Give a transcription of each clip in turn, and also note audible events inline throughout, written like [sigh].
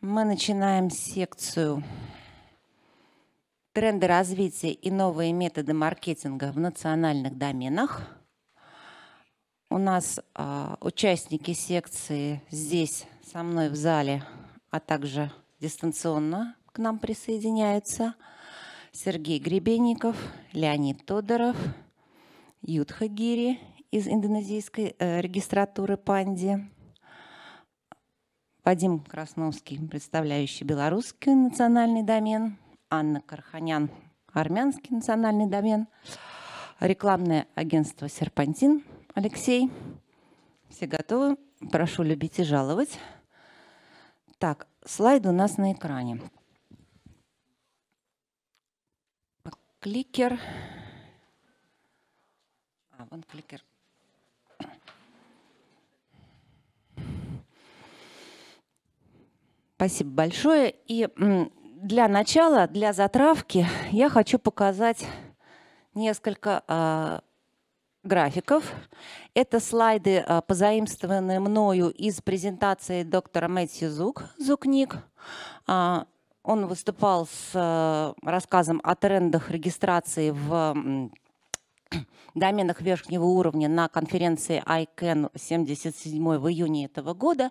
Мы начинаем секцию «Тренды развития и новые методы маркетинга в национальных доменах». У нас э, участники секции здесь со мной в зале, а также дистанционно к нам присоединяются Сергей Гребенников, Леонид Тодоров, Ютха Гири из индонезийской э, регистратуры Панди, Вадим Красновский, представляющий белорусский национальный домен, Анна Карханян, армянский национальный домен, рекламное агентство «Серпантин», Алексей. Все готовы? Прошу любить и жаловать. Так, слайды у нас на экране. Кликер. А, вон кликер. Спасибо большое. И для начала, для затравки я хочу показать несколько э, графиков. Это слайды, э, позаимствованные мною из презентации доктора Мэтью Зук, Зукник. Э, он выступал с рассказом о трендах регистрации в доменах верхнего уровня на конференции ICANN 77 в июне этого года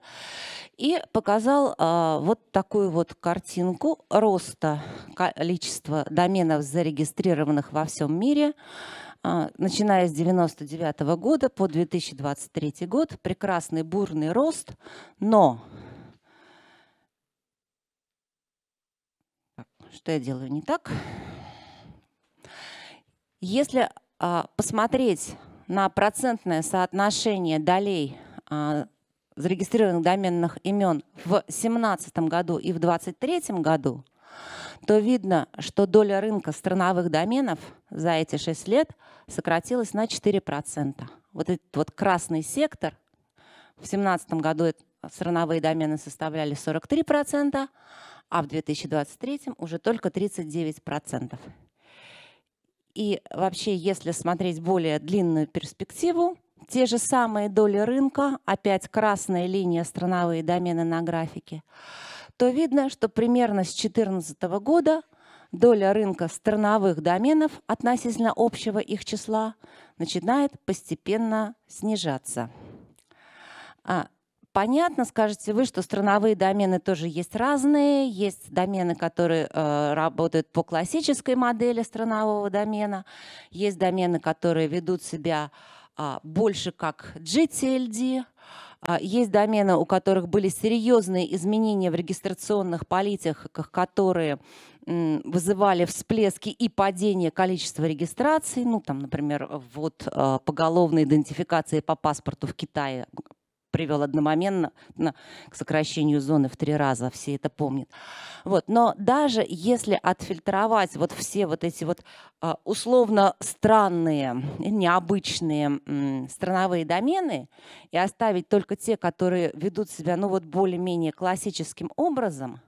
и показал э, вот такую вот картинку роста количества доменов, зарегистрированных во всем мире, э, начиная с 99 года по 2023 год. Прекрасный бурный рост, но... Что я делаю не так? Если а, посмотреть на процентное соотношение долей а, зарегистрированных доменных имен в 2017 году и в 2023 году, то видно, что доля рынка страновых доменов за эти 6 лет сократилась на 4%. Вот этот вот красный сектор, в 2017 году страновые домены составляли 43%, а в 2023 уже только 39%. И вообще, если смотреть более длинную перспективу, те же самые доли рынка, опять красная линия страновые домены на графике, то видно, что примерно с 2014 года доля рынка страновых доменов относительно общего их числа начинает постепенно снижаться. А Понятно, скажете вы, что страновые домены тоже есть разные. Есть домены, которые э, работают по классической модели странового домена. Есть домены, которые ведут себя э, больше как GTLD. Э, есть домены, у которых были серьезные изменения в регистрационных политиках, которые вызывали всплески и падение количества регистраций, ну там, например, вот э, поголовной идентификации по паспорту в Китае привел одномоментно к сокращению зоны в три раза, все это помнят. Вот. Но даже если отфильтровать вот все вот эти вот а, условно странные, необычные страновые домены и оставить только те, которые ведут себя ну вот более-менее классическим образом,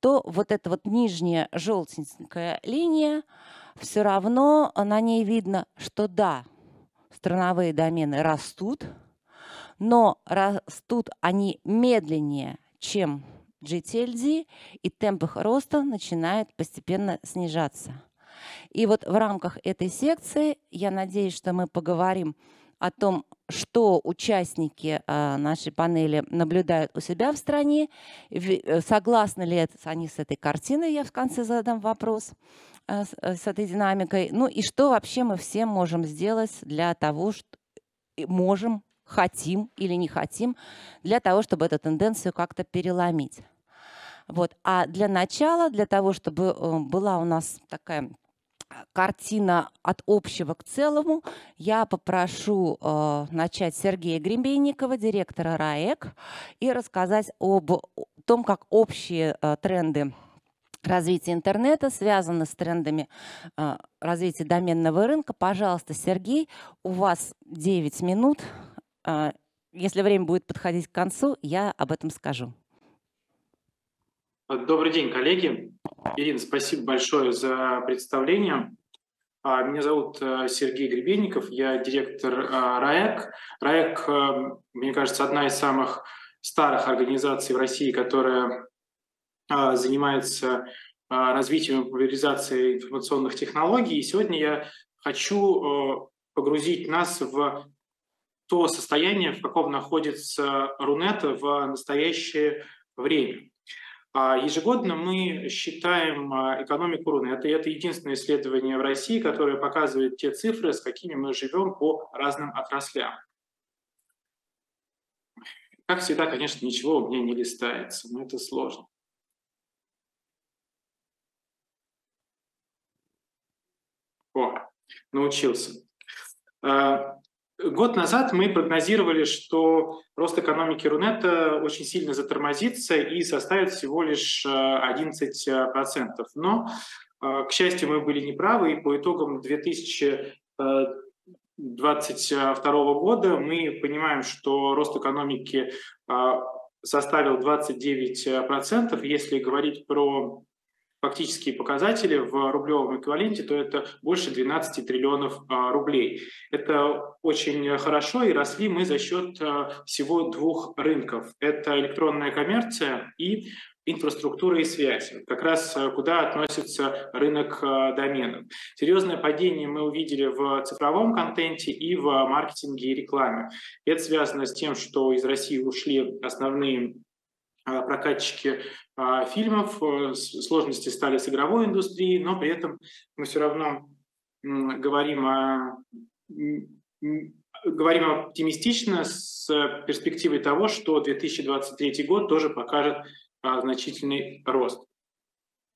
то вот эта вот нижняя желтенькая линия, все равно на ней видно, что да, страновые домены растут, но растут они медленнее, чем GTLD, и темп их роста начинает постепенно снижаться. И вот в рамках этой секции я надеюсь, что мы поговорим о том, что участники э, нашей панели наблюдают у себя в стране, э, согласны ли они с этой картиной, я в конце задам вопрос э, с этой динамикой, ну и что вообще мы все можем сделать для того, что можем хотим или не хотим, для того, чтобы эту тенденцию как-то переломить. Вот. А для начала, для того, чтобы э, была у нас такая картина от общего к целому, я попрошу э, начать Сергея Гребенникова, директора РАЭК, и рассказать об том, как общие э, тренды развития интернета связаны с трендами э, развития доменного рынка. Пожалуйста, Сергей, у вас 9 минут. А, если время будет подходить к концу, я об этом скажу. Добрый день, коллеги. Ирина, спасибо большое за представление. А, меня зовут э, Сергей Гребенников, я директор э, РАЭК. РАЭК, э, мне кажется, одна из самых старых организаций в России, которая занимается развитием и популяризацией информационных технологий. И сегодня я хочу погрузить нас в то состояние, в каком находится Рунета в настоящее время. А ежегодно мы считаем а, экономику Рунета, и это единственное исследование в России, которое показывает те цифры, с какими мы живем по разным отраслям. Как всегда, конечно, ничего у меня не листается, но это сложно. О, научился. Год назад мы прогнозировали, что рост экономики Рунета очень сильно затормозится и составит всего лишь 11%. Э, Но, э, к счастью, мы были неправы, и по итогам 2022 года мы понимаем, что рост экономики э, составил 29%. Если говорить про фактические показатели в рублевом эквиваленте, то это больше 12 триллионов а, рублей. Это очень хорошо, и росли мы за счет а, всего двух рынков. Это электронная коммерция и инфраструктура и связь, как раз а, куда относится рынок доменов. Серьезное падение мы увидели в цифровом контенте и в маркетинге и рекламе. Это связано с тем, что из России ушли основные прокатчики фильмов, э, сложности стали с игровой индустрией, но при этом мы все равно говорим о говорим оптимистично с перспективой того, что 2023 год тоже покажет а, значительный рост.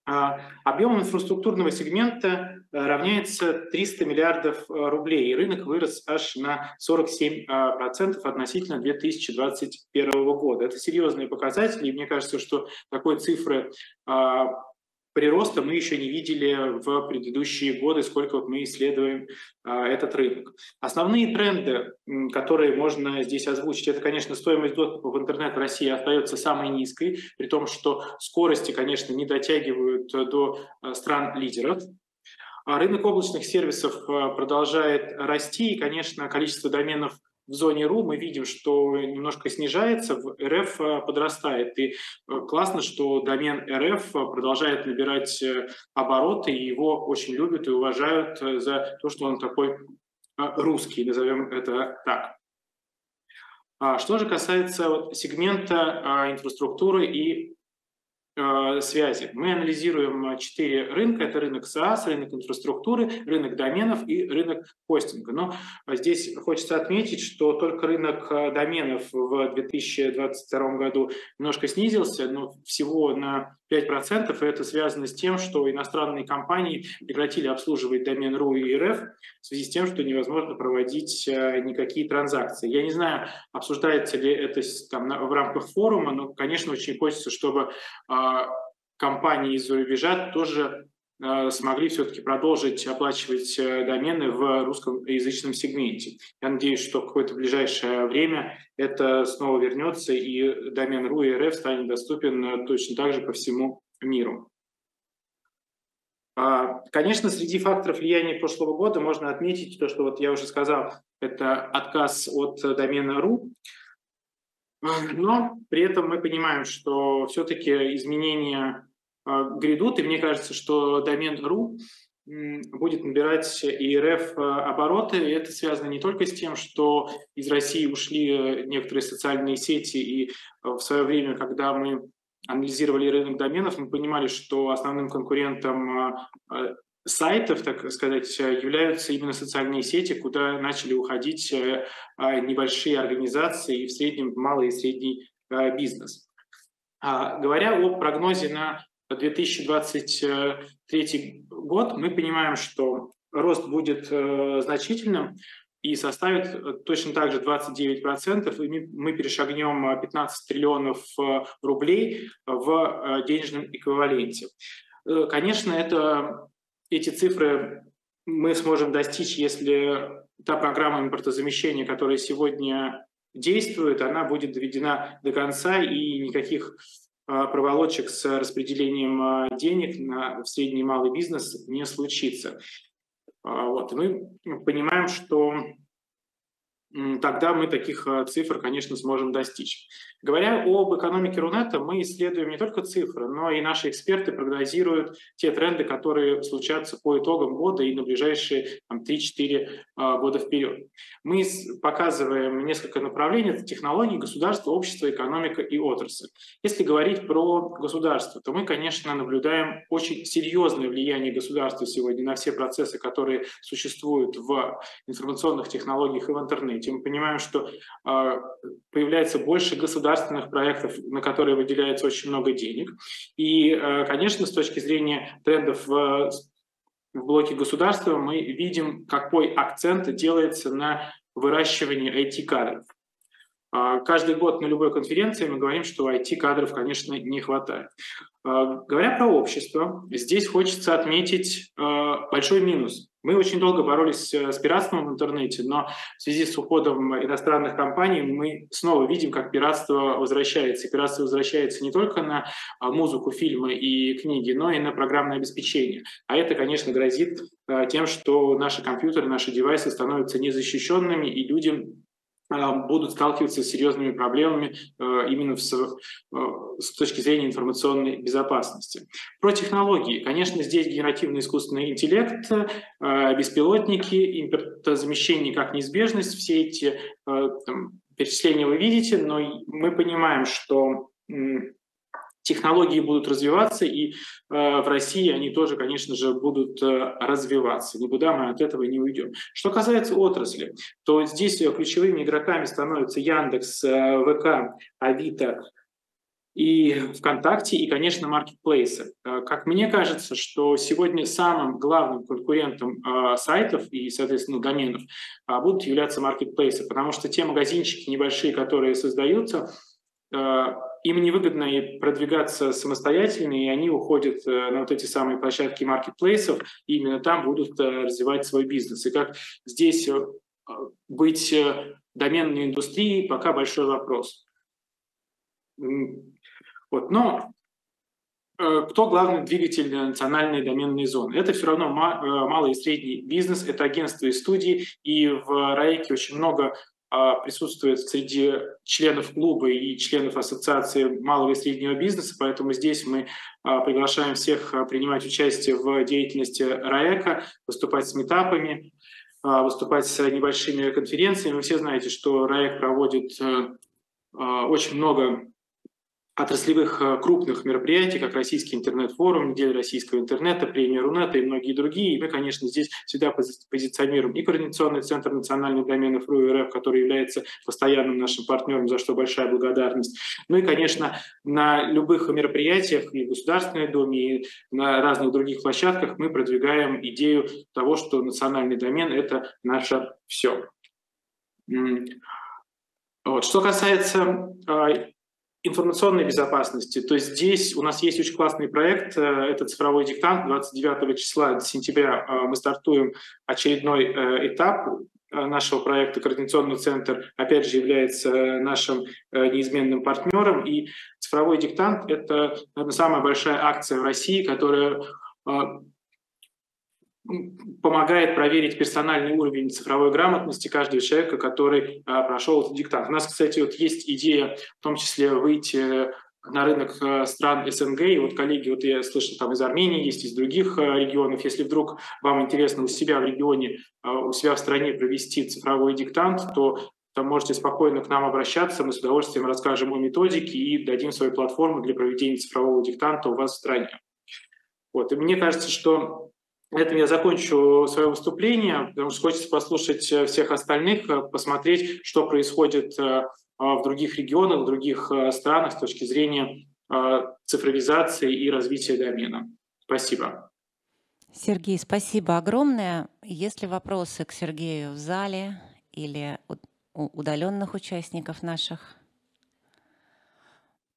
А, объем инфраструктурного сегмента равняется 300 миллиардов э, рублей, и рынок вырос аж на 47% относительно 2021 года. Это серьезные показатели, и мне кажется, что такой цифры а, прироста мы еще не видели в предыдущие годы, сколько вот мы исследуем а, этот рынок. Основные тренды, которые можно здесь озвучить, это, конечно, стоимость доступа в интернет в России остается самой низкой, при том, что скорости, конечно, не дотягивают до стран-лидеров. А рынок облачных сервисов а, продолжает расти, и, конечно, количество доменов – в зоне РУ мы видим, что немножко снижается, в РФ э, подрастает. И э, классно, что домен РФ продолжает набирать э, обороты, и его очень любят и уважают за то, что он такой русский, назовем это так. А что же касается сегмента инфраструктуры и Э, связи. Мы анализируем э, четыре рынка. Это рынок SaaS, рынок инфраструктуры, рынок доменов и рынок хостинга. Но э, здесь хочется отметить, что только рынок доменов в 2022 году немножко снизился, но всего на 5%, и это связано с тем, что иностранные компании прекратили обслуживать домен РУ и РФ в связи с тем, что невозможно проводить никакие транзакции. Я не знаю, обсуждается ли это там, в рамках форума, но, конечно, очень хочется, чтобы компании из-за рубежа тоже а, смогли все-таки продолжить оплачивать э, домены в русскоязычном сегменте. Я надеюсь, что в какое-то ближайшее время это снова вернется, и домен РУ и РФ станет доступен э, точно так же по всему миру. А, конечно, среди факторов влияния прошлого года можно отметить то, что вот я уже сказал, это отказ от домена .ru, но при этом мы понимаем, что все-таки изменения а, грядут, и мне кажется, что домен .ru будет набирать ИРФ а, обороты. И это связано не только с тем, что из России ушли некоторые социальные сети, и в свое время, когда мы анализировали рынок доменов, мы понимали, что основным конкурентом а, сайтов, так сказать, являются именно социальные сети, куда начали уходить э, а, небольшие организации и в среднем малый и средний э, бизнес. А, говоря о прогнозе на 2023 год, мы понимаем, что рост будет э, значительным и составит точно так же 29%, и мы перешагнем 15 триллионов рублей в денежном эквиваленте. Конечно, это эти цифры мы сможем достичь, если та программа импортозамещения, которая сегодня действует, она будет доведена до конца, и никаких а, проволочек с распределением а, денег на средний и малый бизнес не случится. А, вот. Мы понимаем, что тогда мы таких э, цифр, конечно, сможем достичь. Говоря об экономике Рунета, мы исследуем не только цифры, но и наши эксперты прогнозируют те тренды, которые случатся по итогам года и на ближайшие там, 3-4 а, года вперед. Мы показываем несколько направлений. Это технологии, государство, общество, экономика и отрасль. Если говорить про государство, то мы, конечно, наблюдаем очень серьезное влияние государства сегодня на все процессы, которые существуют в информационных технологиях и в интернете. Мы понимаем, что э, появляется больше государств государственных проектов, на которые выделяется очень много денег. И, э, конечно, с точки зрения трендов в в блоке государства мы видим, какой акцент делается на выращивании IT-кадров. А, каждый год на любой конференции мы говорим, что IT-кадров, конечно, не хватает. А, говоря про общество, здесь хочется отметить а, большой минус. Мы очень долго боролись с пиратством в интернете, но в связи с уходом иностранных компаний мы снова видим, как пиратство возвращается. И пиратство возвращается не только на музыку, фильмы и книги, но и на программное обеспечение. А это, конечно, грозит тем, что наши компьютеры, наши девайсы становятся незащищенными, и людям будут сталкиваться с серьезными проблемами э, именно э, с точки зрения информационной безопасности. Про технологии. Конечно, здесь генеративный искусственный интеллект, э, беспилотники, импортозамещение как неизбежность. Все эти там, перечисления вы видите, но мы понимаем, что технологии будут развиваться, и э, в России они тоже, конечно же, будут э, развиваться. Никуда мы от этого не уйдем. Что касается отрасли, то здесь ключевыми игроками становятся Яндекс, э, ВК, Авито и ВКонтакте, и, конечно, маркетплейсы. Как мне кажется, что сегодня самым главным конкурентом сайтов и, соответственно, доменов будут являться маркетплейсы, потому что те магазинчики небольшие, которые создаются, им невыгодно и продвигаться самостоятельно, и они уходят э, на вот эти самые площадки маркетплейсов, и именно там будут э, развивать свой бизнес. И как здесь э, быть доменной индустрией, пока большой вопрос. Вот. Но кто главный двигатель национальной доменной зоны? Это все равно малый и средний бизнес, это агентства и студии, и в РАЭКе очень много присутствует среди членов клуба и членов ассоциации малого и среднего бизнеса, поэтому здесь мы а, приглашаем всех а, принимать участие в деятельности РАЭКа, выступать с метапами, выступать с небольшими конференциями. Вы все знаете, что РАЭК проводит очень много отраслевых э, крупных мероприятий, как Российский интернет-форум, Неделя российского интернета, премия Рунета и многие другие. И мы, конечно, здесь всегда позиционируем и Координационный центр национальных доменов РУ который является постоянным нашим партнером, за что большая благодарность. Ну и, конечно, на любых мероприятиях и в Государственной Думе, и на разных других площадках мы продвигаем идею того, что национальный домен – это наше все. Вот. Что касается а, информационной безопасности, то здесь у нас есть очень классный проект, э, это цифровой диктант, 29 числа сентября э, мы стартуем очередной э, этап нашего проекта «Координационный центр», опять же, является нашим неизменным партнером. И цифровой диктант – это, наверное, самая большая акция в России, которая помогает проверить персональный уровень цифровой грамотности каждого человека, который а, прошел этот диктант. У нас, кстати, вот есть идея в том числе выйти на рынок а, стран СНГ. И вот коллеги, вот я слышал, там из Армении есть, из других а, регионов. Если вдруг вам интересно у себя в регионе, у себя в стране провести цифровой диктант, то то можете спокойно к нам обращаться, мы с удовольствием расскажем о методике и дадим свою платформу для проведения цифрового диктанта у вас в стране. Вот. И мне кажется, что на этом я закончу свое выступление, потому что хочется послушать э, всех остальных, э, посмотреть, что происходит э, в других регионах, в других странах с точки зрения цифровизации и развития домена. Спасибо. Сергей, спасибо огромное. Есть ли вопросы к Сергею в зале или у удаленных участников наших?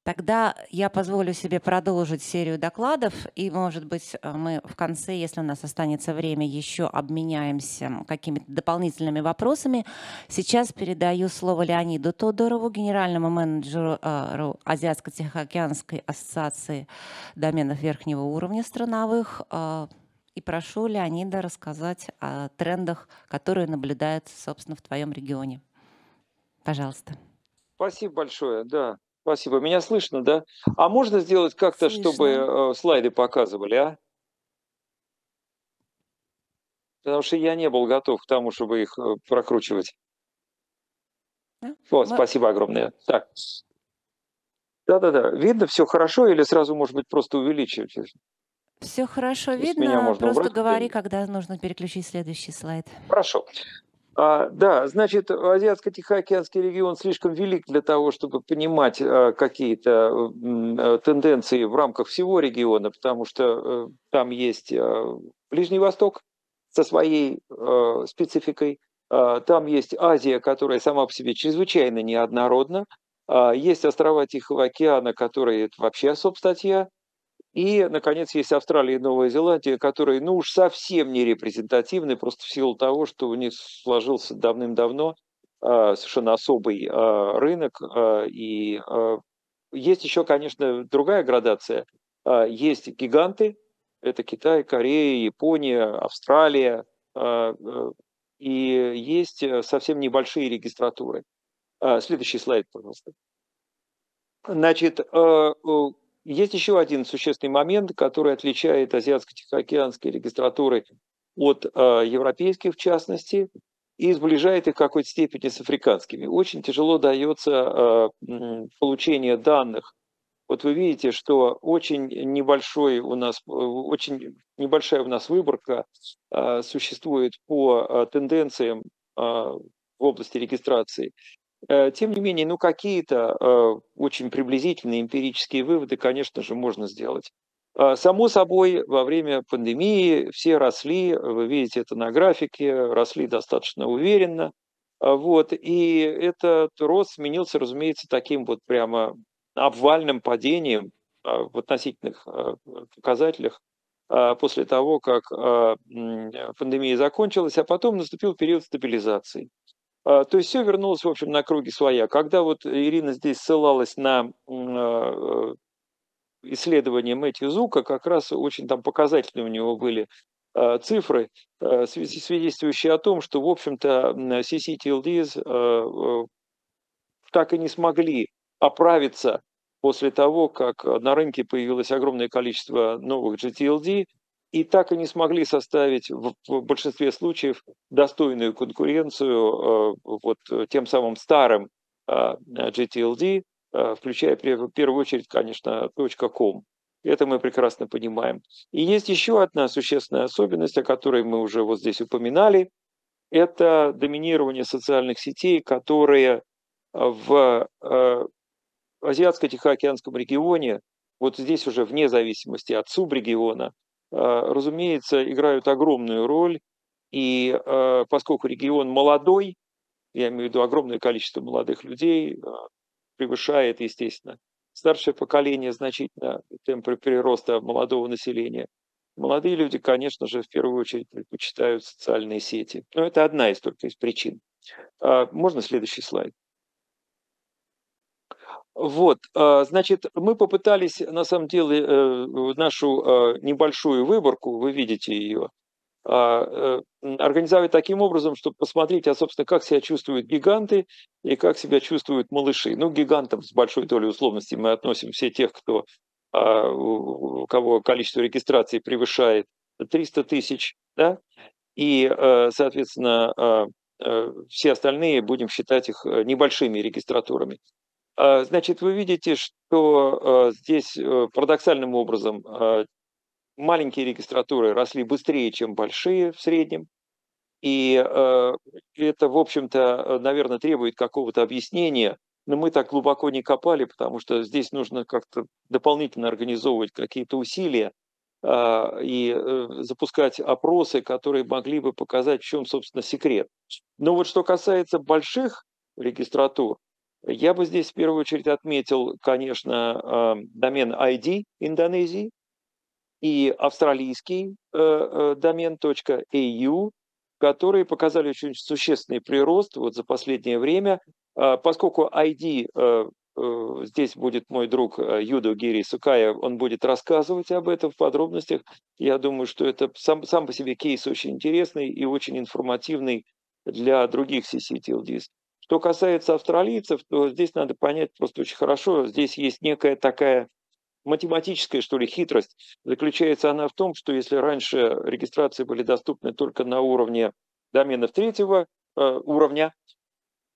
Тогда я позволю себе продолжить серию докладов, и, может быть, э, мы в конце, если у нас останется время, еще обменяемся какими-то дополнительными вопросами. Сейчас передаю слово Леониду Тодорову, генеральному менеджеру э, Азиатско-Тихоокеанской ассоциации доменов верхнего уровня страновых. Э, и прошу Леонида рассказать о трендах, которые наблюдаются, собственно, в твоем регионе. Пожалуйста. Спасибо большое, да. Спасибо. Меня слышно, да? А можно сделать как-то, чтобы э, слайды показывали, а? Потому что я не был готов к тому, чтобы их э, прокручивать. Да? Вот, Мы... спасибо огромное. Так. Да-да-да. Видно все хорошо или сразу, может быть, просто увеличивать? Все хорошо видно, просто убрать? говори, когда нужно переключить следующий слайд. Хорошо. А, да, значит, Азиатско-Тихоокеанский регион слишком велик для того, чтобы понимать а, какие-то а, тенденции в рамках всего региона, потому что а, там есть а, Ближний Восток со своей а, спецификой, а, там есть Азия, которая сама по себе чрезвычайно неоднородна, а, есть острова Тихого океана, которые это вообще особая статья. И, наконец, есть Австралия и Новая Зеландия, которые, ну уж совсем не репрезентативны, просто в силу того, что у них сложился давным-давно а, совершенно особый а, рынок. И есть еще, конечно, другая градация. Есть гиганты, это Китай, Корея, Япония, Австралия, и есть совсем небольшие регистратуры. А, следующий слайд, пожалуйста. Значит, э, есть еще один существенный момент, который отличает азиатско-тихоокеанские регистратуры от э, европейских, в частности, и сближает их в какой-то степени с африканскими. Очень тяжело дается э, получение данных. Вот вы видите, что очень небольшой у нас, очень небольшая у нас выборка существует по тенденциям в области регистрации. Э, тем не менее, ну какие-то э, очень приблизительные эмпирические выводы, конечно же, можно сделать. А, само собой, во время пандемии все росли, вы видите это на графике, росли достаточно уверенно. А, вот, и этот рост сменился, разумеется, таким вот прямо обвальным падением а, в относительных показателях после того, как пандемия закончилась, а потом наступил период стабилизации. А, то есть все вернулось, в общем, на круги своя. Когда вот Ирина здесь ссылалась на а, исследование Мэтью Зука, как раз очень там показательные у него были а, цифры, свидетельствующие о том, что, в общем-то, CCTLDs так и не смогли оправиться после того, как на рынке появилось огромное количество новых GTLD, и так и не смогли составить в, в большинстве случаев достойную конкуренцию э, вот тем самым старым э, GTLD, э, включая в первую очередь, конечно, .com. Это мы прекрасно понимаем. И есть еще одна существенная особенность, о которой мы уже вот здесь упоминали. Это доминирование социальных сетей, которые в Азиатско-Тихоокеанском регионе, вот здесь уже вне зависимости от субрегиона, разумеется, играют огромную роль. И а, поскольку регион молодой, я имею в виду огромное количество молодых людей, а, превышает, естественно, старшее поколение значительно темпы прироста молодого населения. Молодые люди, конечно же, в первую очередь предпочитают социальные сети. Но это одна из только из причин. Можно следующий слайд? Вот, а, значит, мы попытались, на самом деле, э, нашу а, небольшую выборку, вы видите ее, а, э, организовать таким образом, чтобы посмотреть, а, собственно, как себя чувствуют гиганты и как себя чувствуют малыши. Ну, гигантам с большой долей условности мы относим все тех, кто, кого количество регистраций превышает 300 тысяч, да, и, соответственно, все остальные будем считать их э, небольшими регистратурами. А, значит, вы видите, что а, здесь э, парадоксальным образом а, маленькие регистратуры росли быстрее, чем большие в среднем. И это, в общем-то, наверное, требует какого-то объяснения, но мы так глубоко не копали, потому что здесь нужно как-то дополнительно организовывать какие-то усилия и э, запускать опросы, которые могли бы показать, в чем, собственно, секрет. Но вот что касается больших регистратур, я бы здесь в первую очередь отметил, конечно, домен ID Индонезии и австралийский э, э, домен .au, которые показали очень существенный прирост вот за последнее время, а, поскольку ID э, здесь будет мой друг Юдо Гири Сукая, он будет рассказывать об этом в подробностях. Я думаю, что это сам, сам по себе кейс очень интересный и очень информативный для других CCTLDs. Что касается австралийцев, то здесь надо понять просто очень хорошо, здесь есть некая такая математическая, что ли, хитрость. Заключается она в том, что если раньше регистрации были доступны только на уровне доменов третьего э, уровня,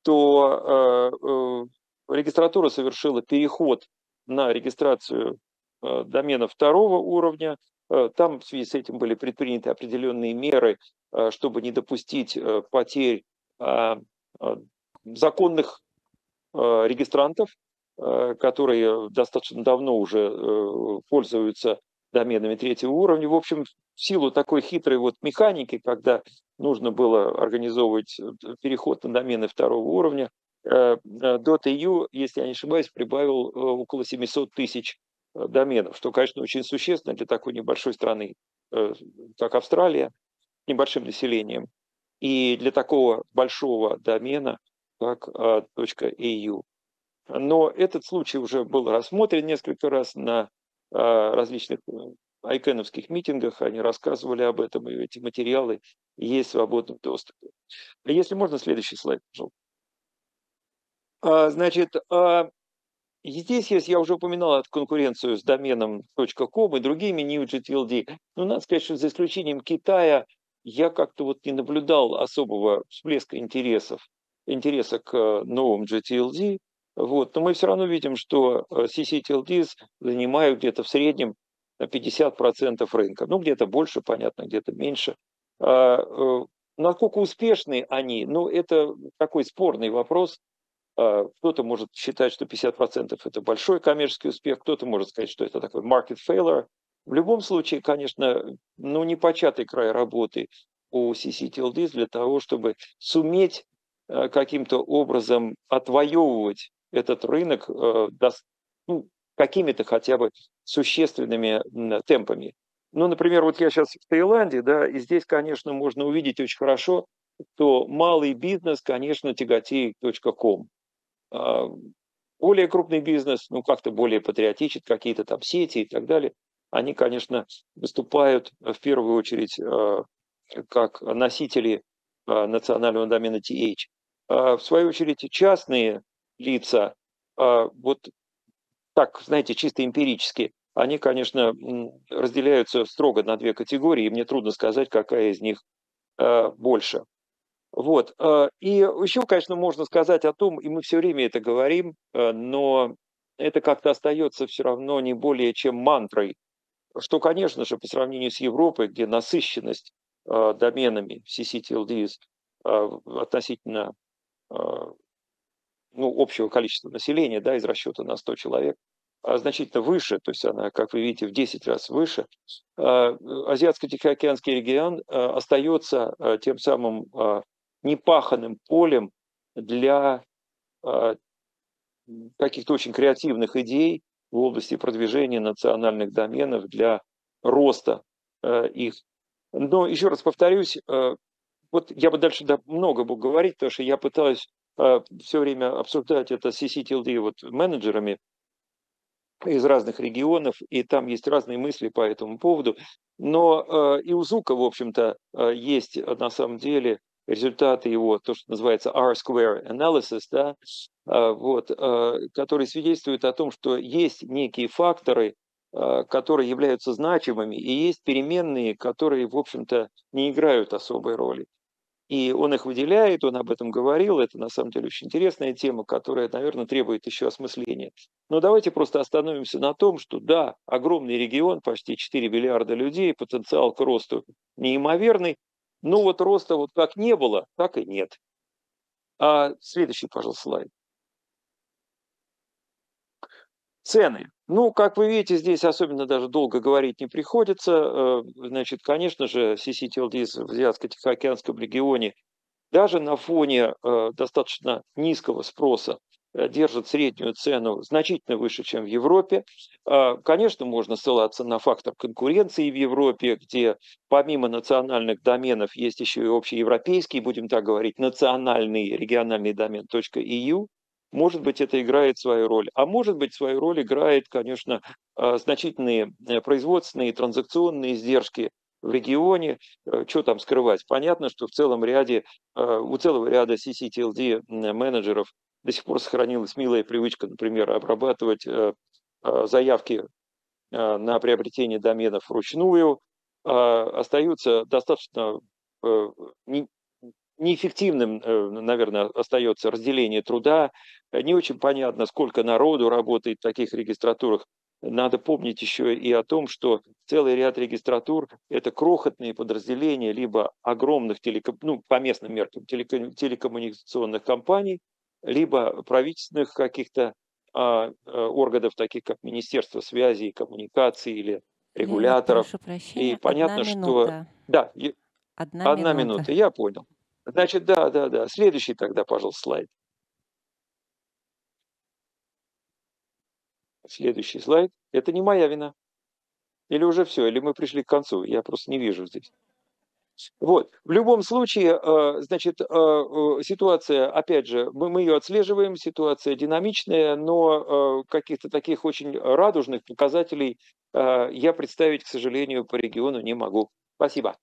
то э, э, регистратура совершила переход на регистрацию э, доменов второго уровня. Э, там в связи с этим были предприняты определенные меры, э, чтобы не допустить э, потерь э, законных э, регистрантов, э, которые достаточно давно уже э, пользуются доменами третьего уровня. В общем, в силу такой хитрой вот механики, когда нужно было организовывать переход на домены второго уровня, Dot.eu, если я не ошибаюсь, прибавил около 700 тысяч доменов, что, конечно, очень существенно для такой небольшой страны, как Австралия, небольшим населением. И для такого большого домена как .eu. Но этот случай уже был рассмотрен несколько раз на а, различных э, айкеновских митингах, они рассказывали об этом, и эти материалы есть в свободном доступе. Если можно, следующий слайд, пожалуйста. А, значит, а, здесь есть, я уже упоминал эту конкуренцию с доменом .com и другими NewGTLD. Но надо сказать, что за исключением Китая я как-то вот не наблюдал особого всплеска интересов интереса к э, новым GTLD, вот. но мы все равно видим, что э, CCTLDs занимают где-то в среднем 50% рынка. Ну, где-то больше, понятно, где-то меньше. А, э, насколько успешны они, ну, это такой спорный вопрос. А, кто-то может считать, что 50% это большой коммерческий успех, кто-то может сказать, что это такой market failure. В любом случае, конечно, ну, непочатый край работы у CCTLDs для того, чтобы суметь Э, каким-то образом отвоевывать этот рынок э, ну, какими-то хотя бы существенными темпами. Ну, например, вот я сейчас в Таиланде, да, и здесь, конечно, можно увидеть очень хорошо, что малый бизнес, конечно, тяготеет. А, более крупный бизнес, ну, как-то более патриотичен, какие-то там сети и так далее, они, конечно, выступают в первую очередь э, как носители национального домена TH. А, в свою очередь, частные лица, а, вот так, знаете, чисто эмпирически, они, конечно, разделяются строго на две категории, и мне трудно сказать, какая из них а, больше. Вот. И еще, конечно, можно сказать о том, и мы все время это говорим, но это как-то остается все равно не более чем мантрой, что, конечно же, по сравнению с Европой, где насыщенность доменами CCTLDs относительно ну, общего количества населения, да, из расчета на 100 человек, а значительно выше, то есть она, как вы видите, в 10 раз выше, а, Азиатско-Тихоокеанский регион остается тем самым непаханным полем для каких-то очень креативных идей в области продвижения национальных доменов для роста их. Но еще раз повторюсь, вот я бы дальше да, много буду говорить, потому что я пытаюсь э, все время обсуждать это с CCTLD вот, менеджерами из разных регионов, и там есть разные мысли по этому поводу. Но э, и у Зука, в общем-то, э, есть на самом деле результаты его, то, что называется R-square analysis, да, э, вот, э, который свидетельствует о том, что есть некие факторы, э, которые являются значимыми, и есть переменные, которые, в общем-то, не играют особой роли. И он их выделяет, он об этом говорил. Это на самом деле очень интересная тема, которая, наверное, требует еще осмысления. Но давайте просто остановимся на том, что да, огромный регион, почти 4 миллиарда людей, потенциал к росту неимоверный. Но вот роста вот как не было, так и нет. А следующий, пожалуйста, слайд. Цены. Ну, как вы видите, здесь особенно даже долго говорить не приходится. Э, значит, конечно же, CCTLD в Азиатско-Тихоокеанском регионе даже на фоне э, достаточно низкого спроса э, держит среднюю цену значительно выше, чем в Европе. Конечно, можно ссылаться на фактор конкуренции в Европе, где помимо национальных доменов есть еще и общеевропейский, будем так говорить, национальный региональный домен .eu, может быть, это играет свою роль. А может быть, свою роль играет, конечно, а, значительные э, производственные, транзакционные издержки в регионе. Что там скрывать? Понятно, что в целом ряде, у целого ряда CCTLD менеджеров до сих пор сохранилась милая привычка, например, обрабатывать заявки на приобретение доменов вручную. Остаются достаточно неэффективным, наверное, остается разделение труда. Не очень понятно, сколько народу работает в таких регистратурах. Надо помнить еще и о том, что целый ряд регистратур – это крохотные подразделения либо огромных, телеком, ну, по местным меркам, телеком, телекоммуникационных компаний, либо правительственных каких-то а, а, органов, таких как Министерство связи и коммуникации или регуляторов. Я прошу прощения, и понятно, что... Да, одна, одна минута. минута, я понял. Значит, да, да, да. Следующий тогда, пожалуйста, слайд. Следующий слайд. Это не моя вина. Или уже все, или мы пришли к концу. Я просто не вижу здесь. Вот. В любом случае, э, значит, э, э, ситуация, опять же, мы, мы ее отслеживаем, ситуация динамичная, но каких-то таких очень радужных показателей я представить, к сожалению, по региону не могу. Спасибо.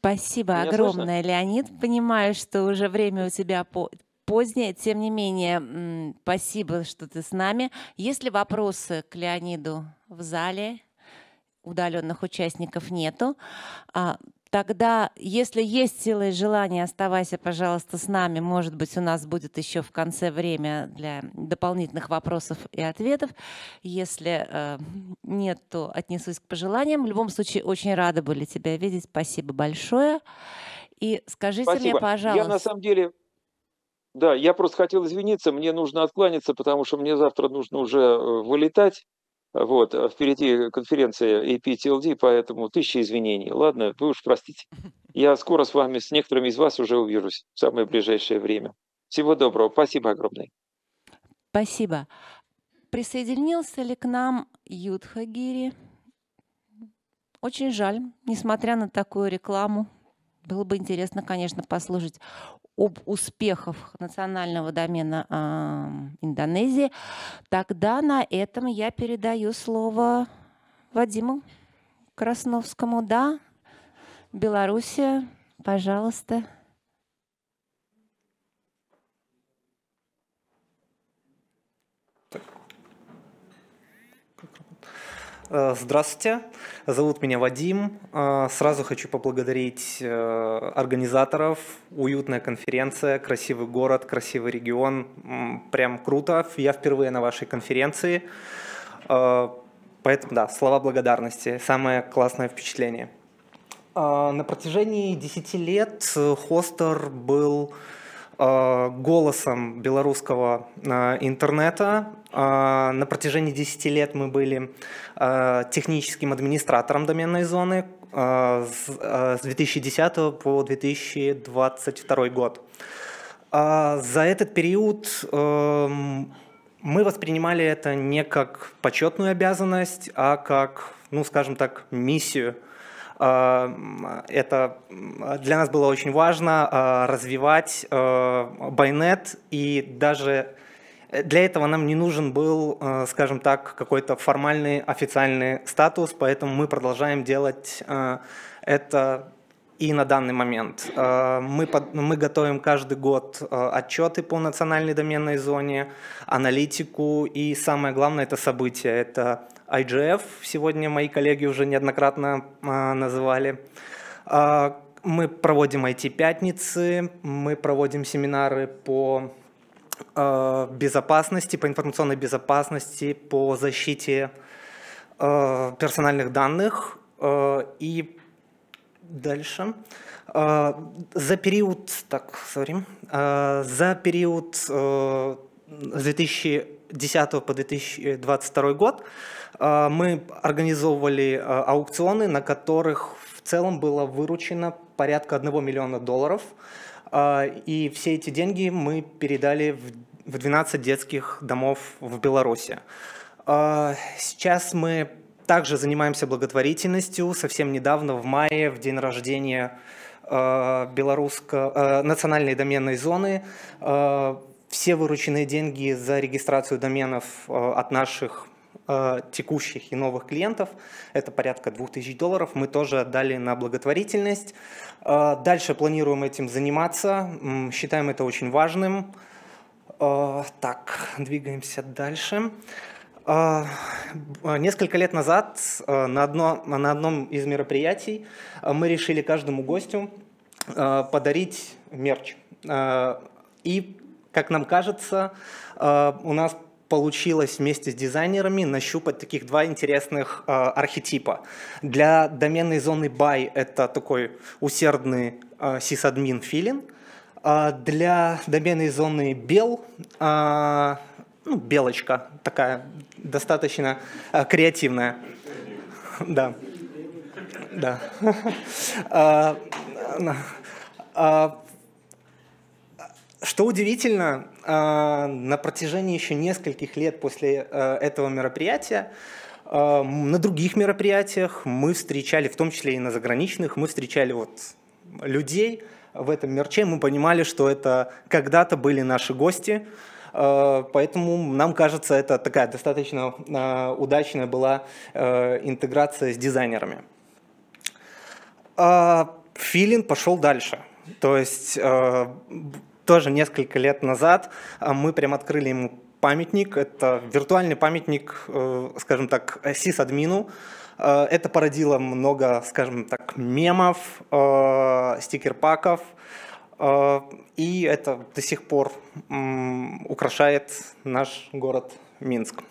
Спасибо Меня огромное, слышно? Леонид. Понимаю, что уже время у тебя по позднее. Тем не менее, спасибо, что ты с нами. Есть ли вопросы к Леониду в зале? Удаленных участников нету. Тогда, если есть силы и желание, оставайся, пожалуйста, с нами. Может быть, у нас будет еще в конце время для дополнительных вопросов и ответов. Если э, нет, то отнесусь к пожеланиям. В любом случае, очень рада были тебя видеть. Спасибо большое. И скажите Спасибо. мне, пожалуйста... Я на самом деле да, я просто хотел извиниться, мне нужно откланяться, потому что мне завтра нужно уже э, вылетать. Вот, а впереди конференция APTLD, поэтому тысяча извинений. Ладно, вы уж простите. Я скоро с вами, с некоторыми из вас уже увижусь в самое ближайшее время. Всего доброго. Спасибо огромное. Спасибо. Присоединился ли к нам Юдхагири? Очень жаль, несмотря на такую рекламу. Было бы интересно, конечно, послушать об успехах национального домена э, Индонезии, тогда на этом я передаю слово Вадиму Красновскому. Да, Белоруссия, пожалуйста. Э, здравствуйте, зовут меня Вадим. Э, сразу хочу поблагодарить э, организаторов. Уютная конференция, красивый город, красивый регион. Прям круто. Я впервые на вашей конференции. Поэтому, да, слова благодарности. Самое классное впечатление. На протяжении 10 лет Хостер был Э, голосом белорусского э, интернета. Э, на протяжении 10 лет мы были техническим администратором доменной зоны с 2010 по 2022 год. За этот период мы воспринимали это не как почетную обязанность, а как, ну, скажем так, миссию – это для нас было очень важно а, развивать байнет, и даже для этого нам не нужен был, скажем так, какой-то формальный официальный статус, поэтому мы продолжаем делать это и на данный момент. Мы, мы готовим каждый год отчеты по национальной доменной зоне, аналитику, и самое главное это события. Это IGF, сегодня мои коллеги уже неоднократно а, называли. А, мы проводим IT-пятницы, мы проводим семинары по а, безопасности, по информационной безопасности, по защите персональных данных. И дальше. За период, так, sorry, за период с 2010 по 2022 год а, мы организовывали а, аукционы, на которых в целом было выручено порядка 1 миллиона долларов. А, и все эти деньги мы передали в 12 детских домов в Беларуси. Сейчас мы также занимаемся благотворительностью. Совсем недавно, в мае, в день рождения белорусско национальной доменной зоны, все вырученные деньги за регистрацию доменов от наших текущих и новых клиентов. Это порядка 2000 долларов. Мы тоже отдали на благотворительность. Дальше планируем этим заниматься. Считаем это очень важным. Так, двигаемся дальше. Несколько лет назад на, одно, на одном из мероприятий мы решили каждому гостю подарить мерч. И, как нам кажется, у нас получилось вместе с дизайнерами нащупать таких два интересных э, архетипа. Для доменной зоны buy это такой усердный э, сисадмин филин. Э, для доменной зоны бел, э, ну, белочка такая достаточно э, креативная. Да. Да. [laughs] Что удивительно, а, на протяжении еще нескольких лет после а, этого мероприятия а, на других мероприятиях мы встречали, в том числе и на заграничных, мы встречали вот людей в этом мерче, мы понимали, что это когда-то были наши гости, поэтому нам кажется, это такая достаточно удачная была интеграция с дизайнерами. Филин пошел дальше. То есть тоже несколько лет назад а, мы прям открыли ему памятник. Это виртуальный памятник, э, скажем так, сисадмину. Э, это породило много, скажем так, мемов, э, стикер-паков, и это до сих пор украшает наш город Минск.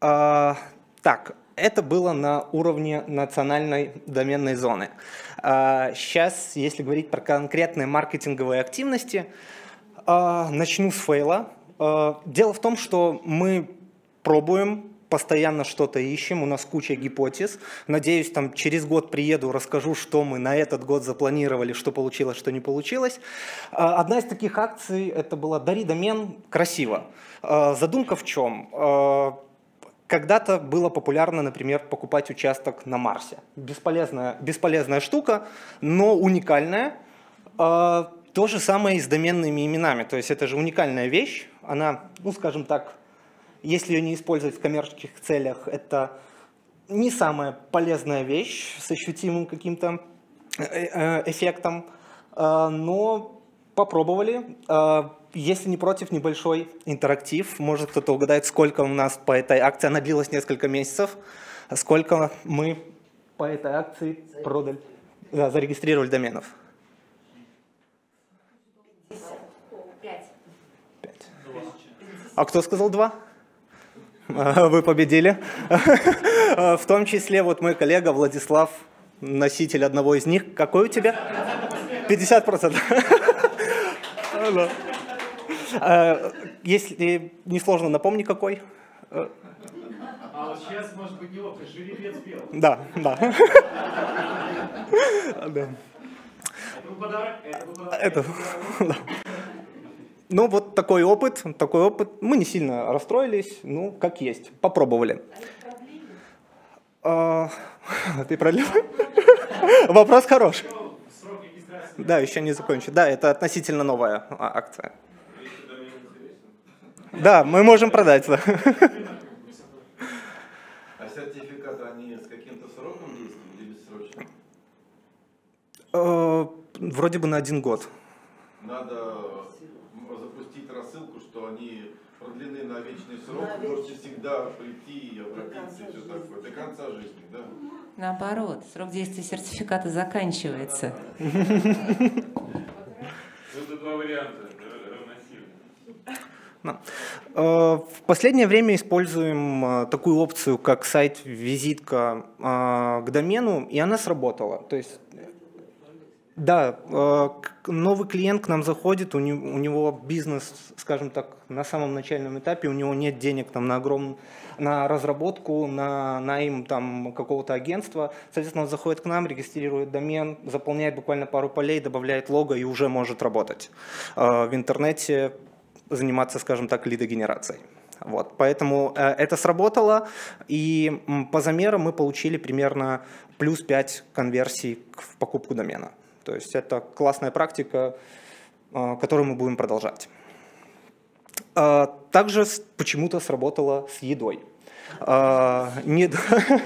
Так, это было на уровне национальной доменной зоны. Сейчас, а, если говорить про конкретные маркетинговые активности, а, начну с фейла. А, дело в том, что мы пробуем, постоянно что-то ищем, у нас куча гипотез. Надеюсь, там через год приеду, расскажу, что мы на этот год запланировали, что получилось, что не получилось. Одна из таких акций это была «Дари домен красиво». Задумка в чем? Когда-то было популярно, например, покупать участок на Марсе. Бесполезная, бесполезная штука, но уникальная. А, то же самое и с доменными именами. То есть это же уникальная вещь. Она, ну скажем так, если ее не использовать в коммерческих целях, это не самая полезная вещь с ощутимым каким-то э, э, эффектом. А, но попробовали. Если не против, небольшой интерактив. Может кто-то угадает, сколько у нас по этой акции. Она длилась несколько месяцев. Сколько мы по этой акции продали, да, зарегистрировали доменов. Пять. А кто сказал два? Вы победили. В том числе вот мой коллега Владислав, носитель одного из них. Какой у тебя? 50%. Э, если не сложно, напомни, какой. А вот сейчас, может быть, неловко, жеребец белый. Да, да. Это был подарок? Это, да. Ну, вот такой опыт, такой опыт. Мы не сильно расстроились, ну, как есть, попробовали. А, ты продлил? Вопрос хороший. Да, еще не закончил. Да, это относительно новая акция. Да, мы можем продать. Да. А сертификаты, они с каким-то сроком действуют или бессрочно? Э, вроде бы на один год. Надо запустить рассылку, что они продлены на вечный срок, на можете всегда прийти и обратиться, и все такое, до конца жизни, да? Наоборот, срок действия сертификата заканчивается. [laughs] Это два варианта. Э, в последнее время используем э, такую опцию, как сайт-визитка э, к домену, и она сработала. То есть да, новый клиент к нам заходит, у него бизнес, скажем так, на самом начальном этапе, у него нет денег там, на огромную на разработку, на найм там какого-то агентства. Соответственно, он заходит к нам, регистрирует домен, заполняет буквально пару полей, добавляет лого и уже может работать. В интернете заниматься, скажем так, лидогенерацией. Вот, поэтому э, это сработало, и по замерам мы получили примерно плюс 5 конверсий в покупку домена. То есть это классная практика, э, которую мы будем продолжать. Э, также почему-то сработало с едой. А, не,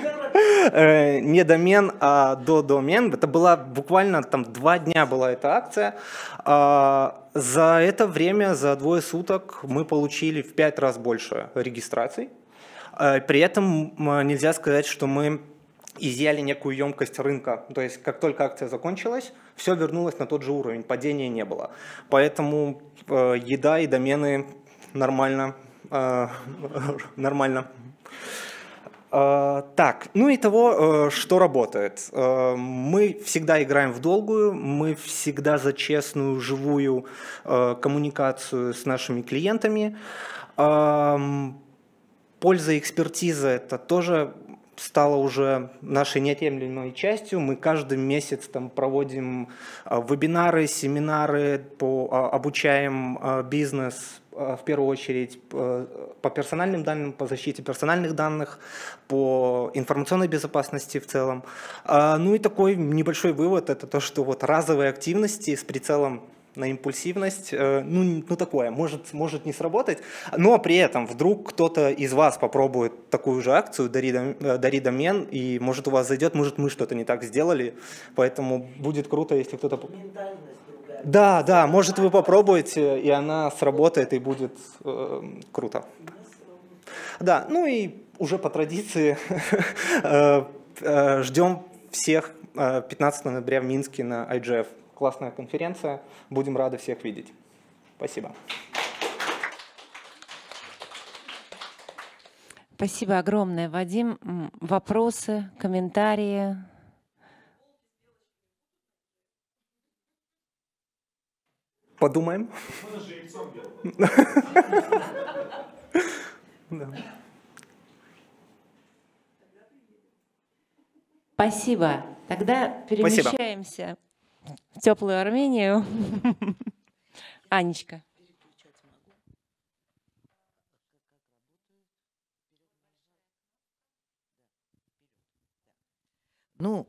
[laughs] э, не домен, а до домен. Это была буквально там два дня была эта акция. За это время, за двое суток мы получили в пять раз больше регистраций. А, при этом нельзя сказать, что мы изъяли некую емкость рынка. То есть как только акция закончилась, все вернулось на тот же уровень, падения не было. Поэтому э, еда и домены нормально, э, [laughs] нормально так, ну и того, э, что работает. Э, мы всегда играем в долгую, мы всегда за честную, живую э, коммуникацию с нашими клиентами. Польза экспертизы – это тоже стало уже нашей неотъемлемой частью. Мы каждый месяц там проводим вебинары, семинары, по, обучаем бизнес Э, в первую очередь э, по персональным данным, по защите персональных данных, по информационной безопасности в целом. А, ну и такой небольшой вывод – это то, что вот разовые активности с прицелом на импульсивность, э, ну, ну такое, может, может не сработать, но при этом вдруг кто-то из вас попробует такую же акцию, дари, дари домен, и может у вас зайдет, может мы что-то не так сделали, поэтому будет круто, если кто-то... Ментальность да, да, может вы попробуете, и она сработает, и будет э, круто. Да, ну и уже по традиции [laughs] э, э, ждем всех 15 ноября в Минске на IGF. Классная конференция, будем рады всех видеть. Спасибо. Спасибо огромное, Вадим. Вопросы, комментарии? Подумаем. Спасибо. Тогда перемещаемся Спасибо. в теплую Армению. Анечка. Ну,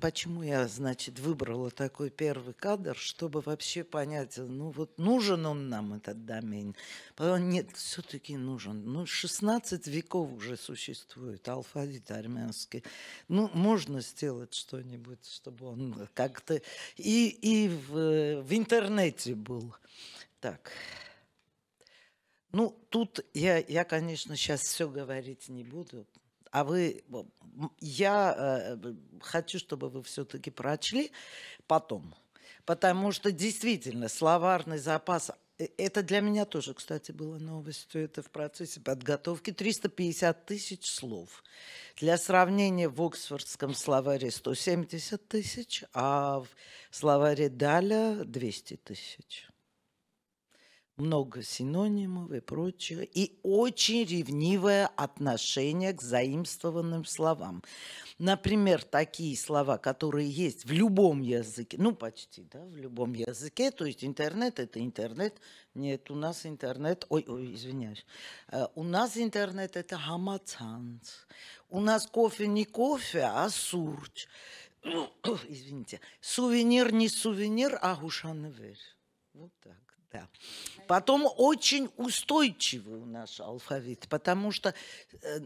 почему я, значит, выбрала такой первый кадр, чтобы вообще понять, ну вот нужен он нам, этот домен. Нет, все-таки нужен. Ну, 16 веков уже существует алфавит армянский. Ну, можно сделать что-нибудь, чтобы он как-то... И, и в, в интернете был. Так. Ну, тут я, я, конечно, сейчас все говорить не буду, а вы, я э, хочу, чтобы вы все-таки прочли потом, потому что действительно словарный запас э, это для меня тоже, кстати, было новостью. Это в процессе подготовки 350 тысяч слов. Для сравнения, в Оксфордском словаре 170 тысяч, а в словаре Даля 200 тысяч много синонимов и прочего, и очень ревнивое отношение к заимствованным словам. Например, такие слова, которые есть в любом языке, ну почти, да, в любом языке, то есть интернет – это интернет, нет, у нас интернет, ой, ой, извиняюсь, э, у нас интернет – это хамацанц, у нас кофе не кофе, а сурч, [coughs] извините, сувенир не сувенир, а гушанвер, вот так. Да. Потом очень устойчивый у нас алфавит, потому что э,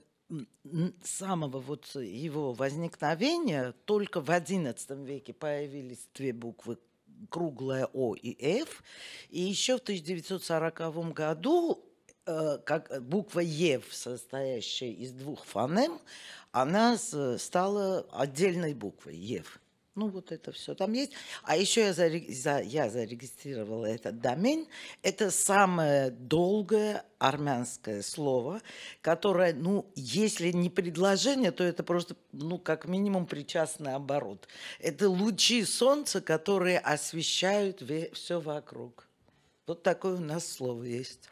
самого вот его возникновения только в XI веке появились две буквы круглая О и Ф, и еще в 1940 году э, как буква Е, состоящая из двух фонем, она стала отдельной буквой Ев. Ну, вот это все там есть. А еще я, за, я зарегистрировала этот домен. Это самое долгое армянское слово, которое, ну, если не предложение, то это просто, ну, как минимум причастный оборот. Это лучи солнца, которые освещают все вокруг. Вот такое у нас слово есть.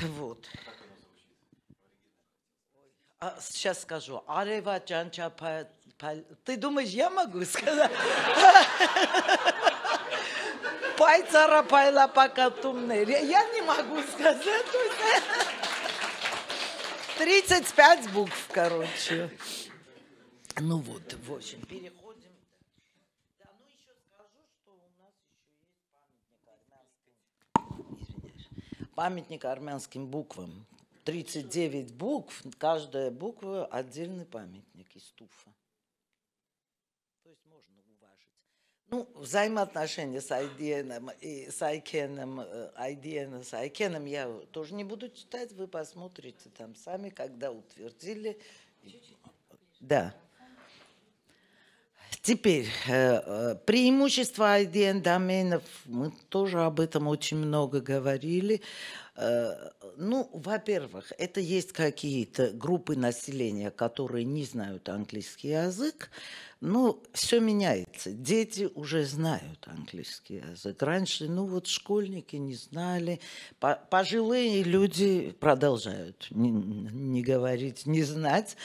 Вот. А, сейчас скажу. Арева Чанчапа ты думаешь, я могу сказать? [laughs] Пайцара пайла пока тумнер. Я не могу сказать. 35 букв, короче. Ну вот, в общем, переходим. Ну памятник. Извиняюсь. памятник армянским буквам. 39 букв, каждая буква отдельный памятник из туфа. То есть можно уважить. Ну, взаимоотношения с Айденом и с Айкеном, э, Айдена с Айкеном я тоже не буду читать, вы посмотрите там сами, когда утвердили. Да. Теперь, э, э, преимущества IDN-доменов, мы тоже об этом очень много говорили. Э, ну, во-первых, это есть какие-то группы населения, которые не знают английский язык. Ну, все меняется. Дети уже знают английский язык. Раньше, ну вот школьники не знали. Пожилые люди продолжают не, не говорить, не знать.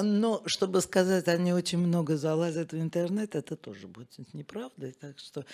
Но, чтобы сказать, они очень много залазят в интернет, это тоже будет неправдой. Так что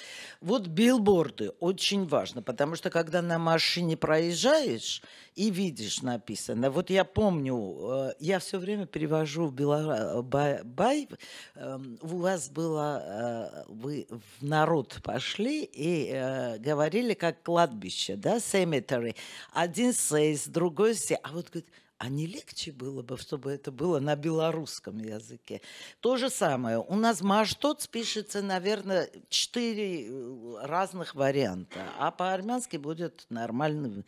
вот билборды очень важно, потому что когда на машине проезжаешь и видишь написано, вот я помню, э, я все время перевожу в Белорусию, бай, эм, у вас было, э, вы в народ пошли и э, говорили как кладбище, да, cemetery. Один сейс, другой се, а вот говорит, а не легче было бы, чтобы это было на белорусском языке? То же самое. У нас маштоц пишется, наверное, четыре э, разных варианта, а по-армянски будет нормальное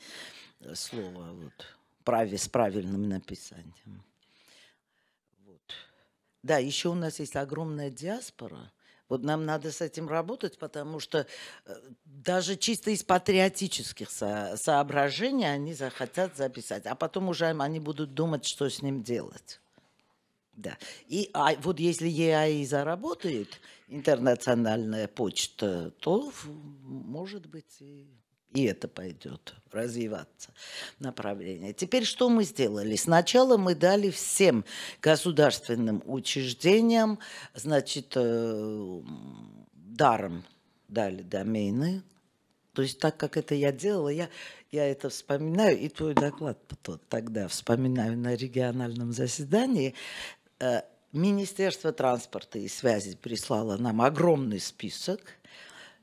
э, слово, вот, с правильным написанием. Вот. Да, еще у нас есть огромная диаспора – вот нам надо с этим работать, потому что э, даже чисто из патриотических со соображений они захотят записать, а потом уже они будут думать, что с ним делать. Да. И а вот если ЕАИ заработает, интернациональная почта, то может быть и и это пойдет развиваться направление. Теперь что мы сделали? Сначала мы дали всем государственным учреждениям, значит, э, даром дали домены. То есть так как это я делала, я, я это вспоминаю, и твой доклад тот, тогда вспоминаю на региональном заседании. Э, Министерство транспорта и связи прислало нам огромный список –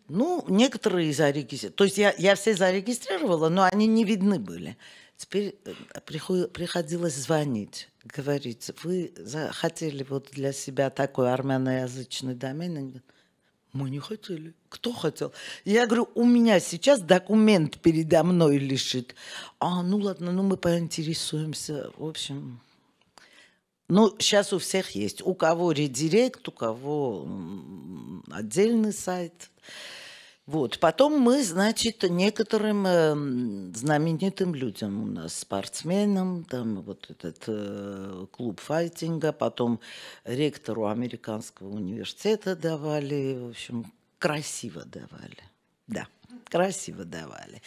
ну, некоторые зарегистрировали. То есть я, я все зарегистрировала, но они не видны были. Теперь э, приходилось звонить, говорить, вы хотели вот для себя такой армяноязычный домен? Мы не хотели. Кто хотел? Я говорю, у меня сейчас документ передо мной лежит. А, ну ладно, ну мы поинтересуемся. В общем, ну, сейчас у всех есть. У кого редирект, у кого отдельный сайт. Вот. Потом мы, значит, некоторым э, знаменитым людям, у нас спортсменам, там вот этот э, клуб файтинга, потом ректору американского университета давали, в общем, красиво давали. Да, красиво давали.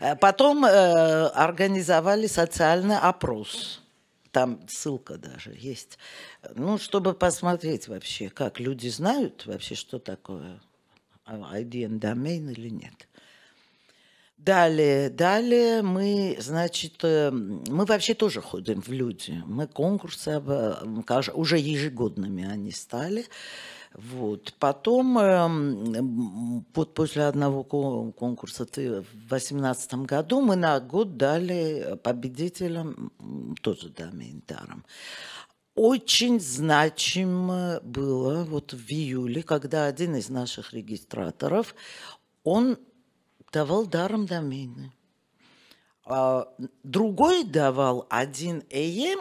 Э, потом э, организовали социальный опрос. Там ссылка даже есть. Ну, чтобы посмотреть вообще, как люди знают вообще, что такое IDN домен или нет. Далее, далее мы, значит, э, мы вообще тоже ходим в люди. Мы конкурсы, уже ежегодными они стали. Вот. Потом, эм, вот после одного конкурса в 2018 году мы на год дали победителям тоже домен даром очень значимо было вот в июле, когда один из наших регистраторов, он давал даром домены. А другой давал один ЭМ,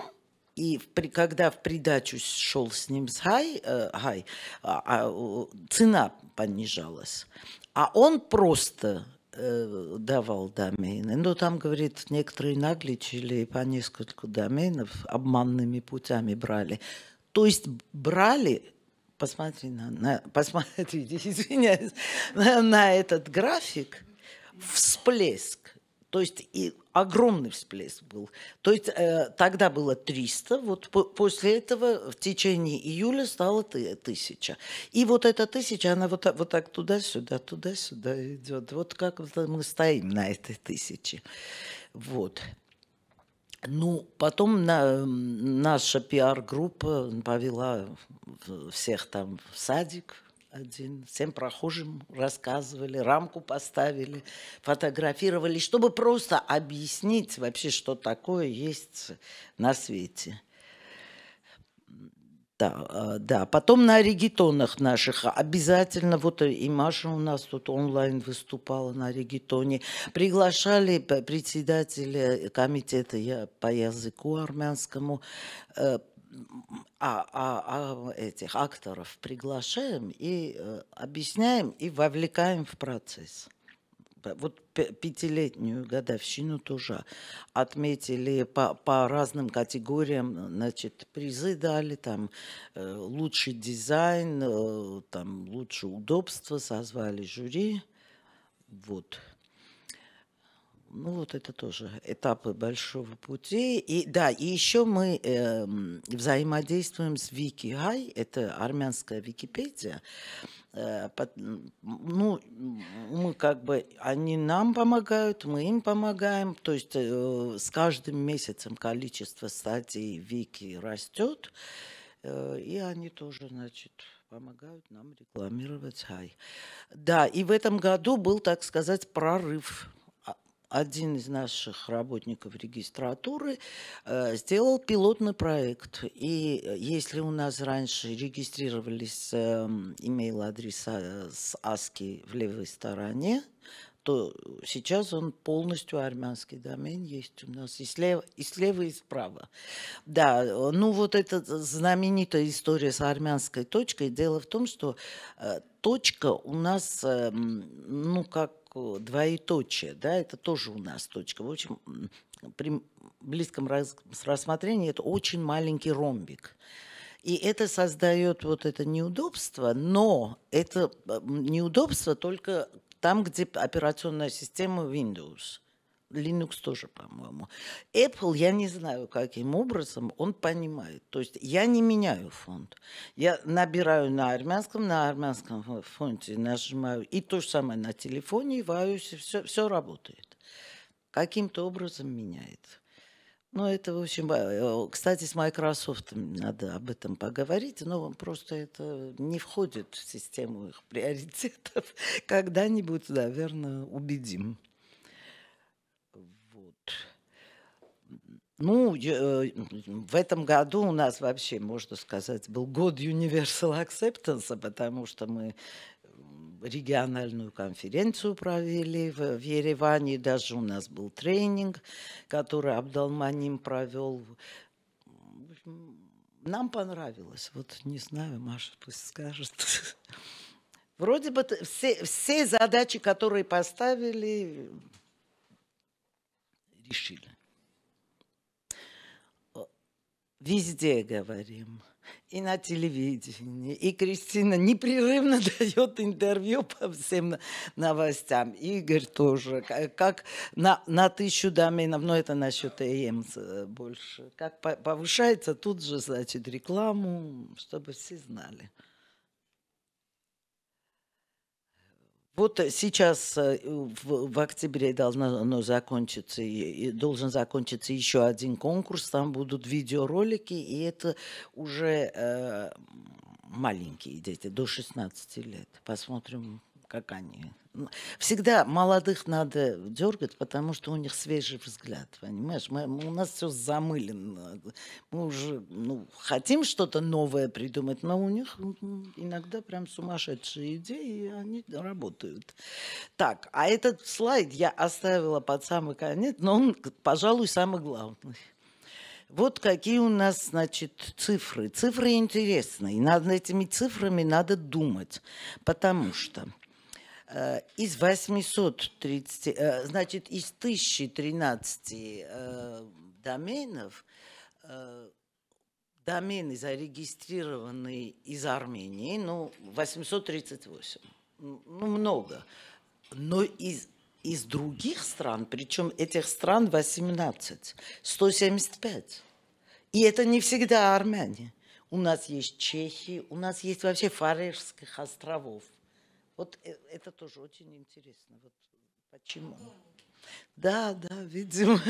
и при, когда в придачу шел с ним с хай, э, хай а, а, цена понижалась. А он просто э, давал домены. Но там, говорит, некоторые нагличили по несколько доменов обманными путями брали. То есть брали, посмотри на, на посмотрите, [laughs] извиняюсь, на, на этот график, всплеск то есть и огромный всплеск был. То есть э, тогда было 300, вот по после этого в течение июля стало 1000. И вот эта тысяча, она вот, вот так туда-сюда, туда-сюда идет. Вот как мы стоим на этой тысяче. Вот. Ну, потом на, наша пиар-группа повела всех там в садик, один. Всем прохожим рассказывали, рамку поставили, фотографировали, чтобы просто объяснить вообще, что такое есть на свете. Да, а, да. Потом на регетонах наших обязательно, вот и Маша у нас тут онлайн выступала на регетоне, приглашали председателя комитета я по языку армянскому, э, а, а, а этих акторов приглашаем и э, объясняем и вовлекаем в процесс. Вот пятилетнюю годовщину тоже отметили по, по разным категориям, значит, призы дали, там, э, лучший дизайн, э, там, лучшее удобство, созвали жюри, вот. Ну вот это тоже этапы большого пути. И да, и еще мы э, взаимодействуем с Викигай, это армянская Википедия. Э, под, ну, мы как бы, они нам помогают, мы им помогаем. То есть э, с каждым месяцем количество статей Вики растет. Э, и они тоже, значит, помогают нам рекламировать Хай. Да, и в этом году был, так сказать, прорыв один из наших работников регистратуры э, сделал пилотный проект. И э, если у нас раньше регистрировались э, имейл-адреса с ASCII в левой стороне, то сейчас он полностью армянский домен есть у нас и слева, и слева, и справа. Да, ну вот эта знаменитая история с армянской точкой. Дело в том, что э, точка у нас, э, ну как двоеточие, да, это тоже у нас точка. В общем, при близком рассмотрении это очень маленький ромбик. И это создает вот это неудобство, но это неудобство только там, где операционная система Windows. Linux тоже, по-моему. Apple, я не знаю, каким образом он понимает. То есть я не меняю фонд. Я набираю на армянском, на армянском фонде нажимаю. И то же самое на телефоне, iOS, все, все работает. Каким-то образом меняет. Ну, это, в общем, э, кстати, с Microsoft надо об этом поговорить, но просто это не входит в систему их приоритетов. [laughs] Когда-нибудь, наверное, убедим. Ну, э, в этом году у нас вообще, можно сказать, был год Universal Acceptance, потому что мы региональную конференцию провели в, Ереване, даже у нас был тренинг, который Абдалманим провел. Нам понравилось. Вот не знаю, Маша пусть скажет. [laughs] Вроде бы все, все задачи, которые поставили, решили. Везде говорим. И на телевидении. И Кристина непрерывно [laughs] дает интервью по всем новостям. Игорь тоже. Как на, на тысячу доменов, но это насчет ЭМ больше. Как повышается, тут же, значит, рекламу, чтобы все знали. Вот сейчас э, в, октябре должно закончиться, должен закончиться еще один конкурс, там будут видеоролики, и это уже э, маленькие дети, до 16 лет. Посмотрим, как они Всегда молодых надо дергать, потому что у них свежий взгляд, понимаешь? Мы, у нас все замылено. Мы уже ну, хотим что-то новое придумать, но у них иногда прям сумасшедшие идеи, и они работают. Так, а этот слайд я оставила под самый конец, но он, пожалуй, самый главный. Вот какие у нас, значит, цифры. Цифры интересные. Над этими цифрами надо думать, потому что из 830, э, значит, из 1013 э, доменов домены зарегистрированные из Армении, ну, 838. Ну, много. Но из, из других стран, причем этих стран 18, 175. И это не всегда армяне. У нас есть чехи, у нас есть вообще Фарерских островов. Вот э, это тоже очень интересно. Вот почему? Да, да, видимо. [laughs]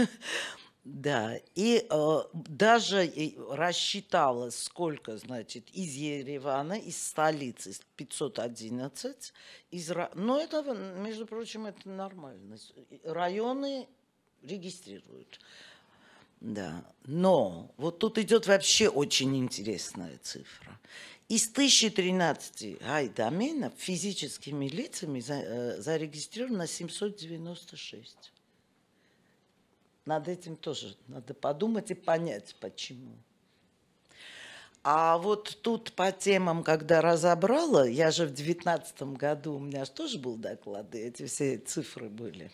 Да, и э, даже рассчитала, сколько, значит, из Еревана, из столицы, 511, из, но это, между прочим, это нормально. Районы регистрируют. Да, но вот тут идет вообще очень интересная цифра. Из 1013 гайдоменов физическими лицами э, зарегистрировано 796. Над этим тоже надо подумать и понять, почему. А вот тут по темам, когда разобрала, я же в девятнадцатом году, у меня же тоже был доклад, и эти все цифры были.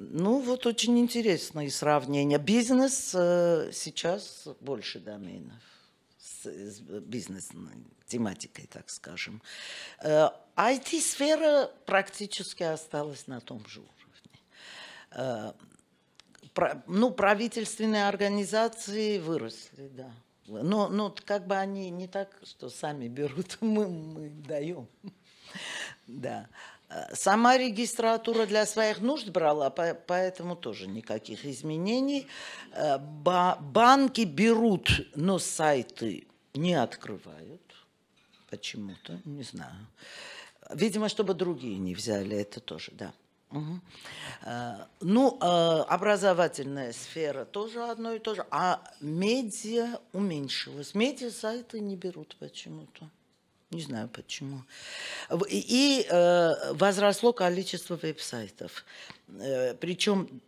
Ну, вот очень интересные сравнения. Бизнес э, сейчас больше доменов с, с бизнесной тематикой, так скажем. Э, IT-сфера практически осталась на том же уровне. Э, про- ну, правительственные организации выросли, да. Но, но как бы они не так, что сами берут, [laughs] мы, мы даем. Да. Э, Сама регистратура для своих нужд брала, по- поэтому тоже никаких изменений. Э, ба- Банки берут, но сайты не открывают. Почему-то, не знаю. Видимо, чтобы другие не взяли, это тоже, да. Э, Ну, образовательная сфера тоже одно и то же, а медиа уменьшилась. Медиа-сайты не берут почему-то. Не знаю почему. И, э, возросло количество веб-сайтов. Э, причем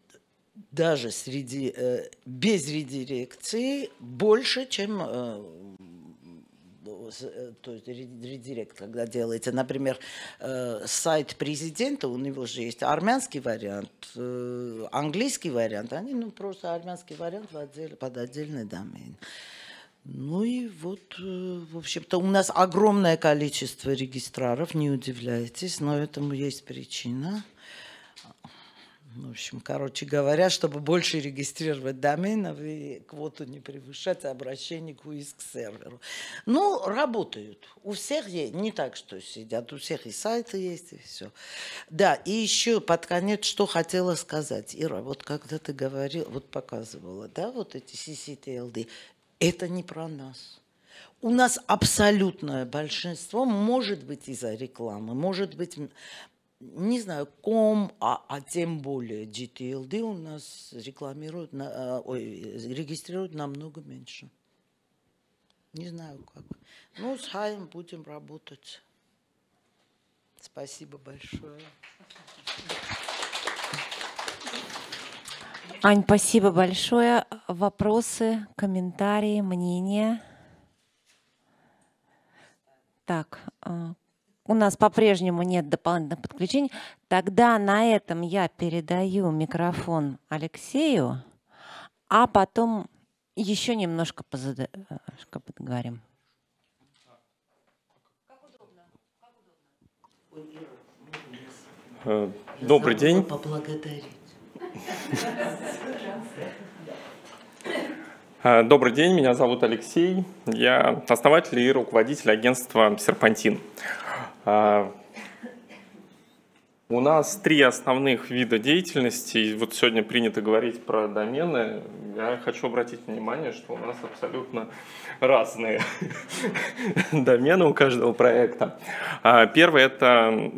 даже среди, э, без редирекции больше, чем э, э, то есть ре- редирект, когда делаете, например, э, сайт президента, у него же есть армянский вариант, э, английский вариант, они, ну, просто армянский вариант под отдельный домен. Ну и вот, э, в общем-то, у нас огромное количество регистраров, не удивляйтесь, но этому есть причина. В общем, короче говоря, чтобы больше регистрировать доменов и квоту не превышать обращений к УИС к серверу. Ну, работают. У всех есть, не так, что сидят, у всех и сайты есть, и все. Да, и еще под конец, что хотела сказать. Ира, вот когда ты говорила, вот показывала, да, вот эти CCTLD, это не про нас. У нас абсолютное большинство может быть из-за рекламы, может быть, не знаю, ком, а, а тем более GTLD у нас рекламируют, на, а, ой, регистрируют намного меньше. Не знаю как. Ну, с Хаем будем работать. Спасибо большое. Ань, спасибо большое. Вопросы, комментарии, мнения? Так, а, у нас по-прежнему нет дополнительных подключений. Тогда на этом я передаю микрофон Алексею, а потом еще немножко позада- э, поговорим. Э, Добрый день. Поблагодарить. Э, Добрый день, меня зовут Алексей. Я основатель и руководитель агентства «Серпантин». У нас три основных вида деятельности. И вот сегодня принято говорить про домены. Я хочу обратить внимание, что у нас абсолютно разные [laughs] домены у каждого проекта. А, Первое – это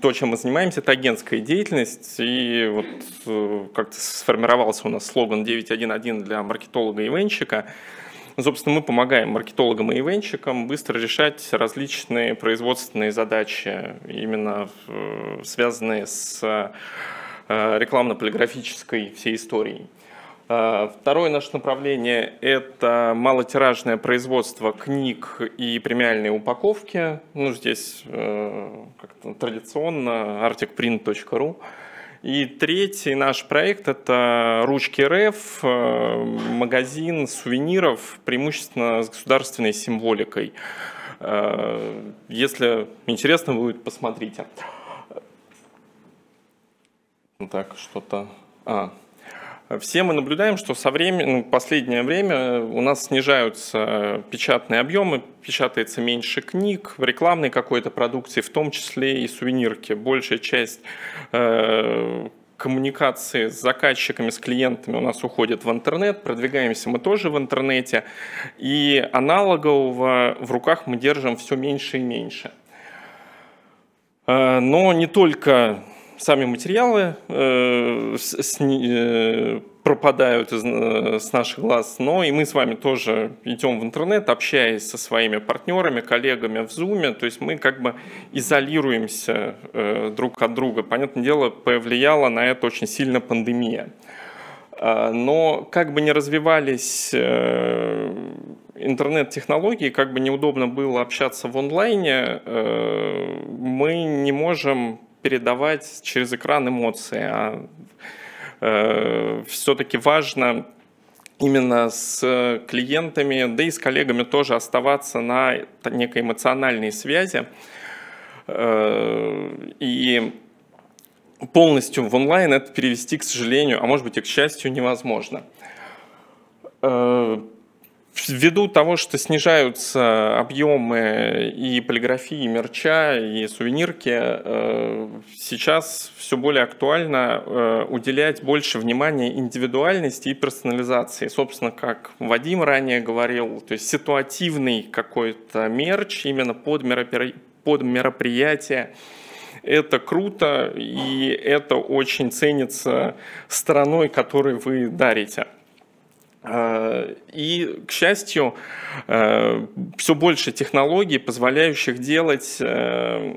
то, чем мы занимаемся, это агентская деятельность. И вот э, как-то сформировался у нас слоган 911 для маркетолога и ивенщика. Собственно, мы помогаем маркетологам и ивенщикам быстро решать различные производственные задачи, именно э, связанные с э, рекламно-полиграфической всей историей. Э, Второе наше направление – это малотиражное производство книг и премиальные упаковки. Ну, здесь как-то традиционно articprint.ru. И третий наш проект – это «Ручки РФ», э, магазин сувениров, преимущественно с государственной символикой. Э, Если интересно будет, посмотрите. Так, что-то... А. Все мы наблюдаем, что со временем, ну, последнее время у нас снижаются печатные объемы, печатается меньше книг, рекламной какой-то продукции, в том числе и сувенирки. Большая часть э, коммуникации с заказчиками, с клиентами у нас уходит в интернет, продвигаемся мы тоже в интернете, и аналогового в руках мы держим все меньше и меньше. Э, но не только сами материалы э, э, пропадают из, с наших глаз, но и мы с вами тоже идем в интернет, общаясь со своими партнерами, коллегами в Zoom, то есть мы как бы изолируемся друг от друга. Понятное дело, повлияла на это очень сильно пандемия. Но как бы не развивались интернет-технологии, как бы неудобно было общаться в онлайне, э, мы не можем передавать через экран эмоции, а э, все-таки важно именно с клиентами, да и с коллегами тоже оставаться на некой эмоциональной связи. Э, и полностью в онлайн это перевести, к сожалению, а может быть и к счастью, невозможно. Ввиду того, что снижаются объемы и полиграфии, и мерча, и сувенирки, э, сейчас все более актуально э, уделять больше внимания индивидуальности и персонализации. Собственно, как Вадим ранее говорил, то есть ситуативный какой-то мерч именно под, меропри... под мероприятие. Это круто, и это очень ценится стороной, которой вы дарите. Э, и, к счастью, э, все больше технологий, позволяющих делать э,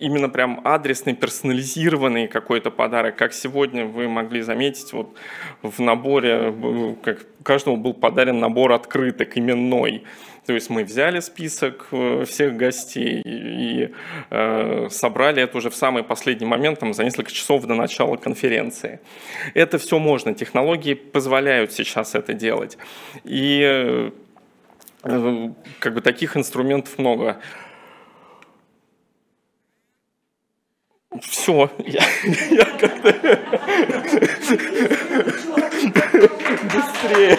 именно прям адресный, персонализированный какой-то подарок. Как сегодня вы могли заметить, вот в наборе, как каждому был подарен набор открыток именной. То есть мы взяли список э, всех гостей и э, собрали это уже в самый последний момент, там, за несколько часов до начала конференции. Это все можно, технологии позволяют сейчас это делать. И э, как бы таких инструментов много. Все, я, я как-то быстрее.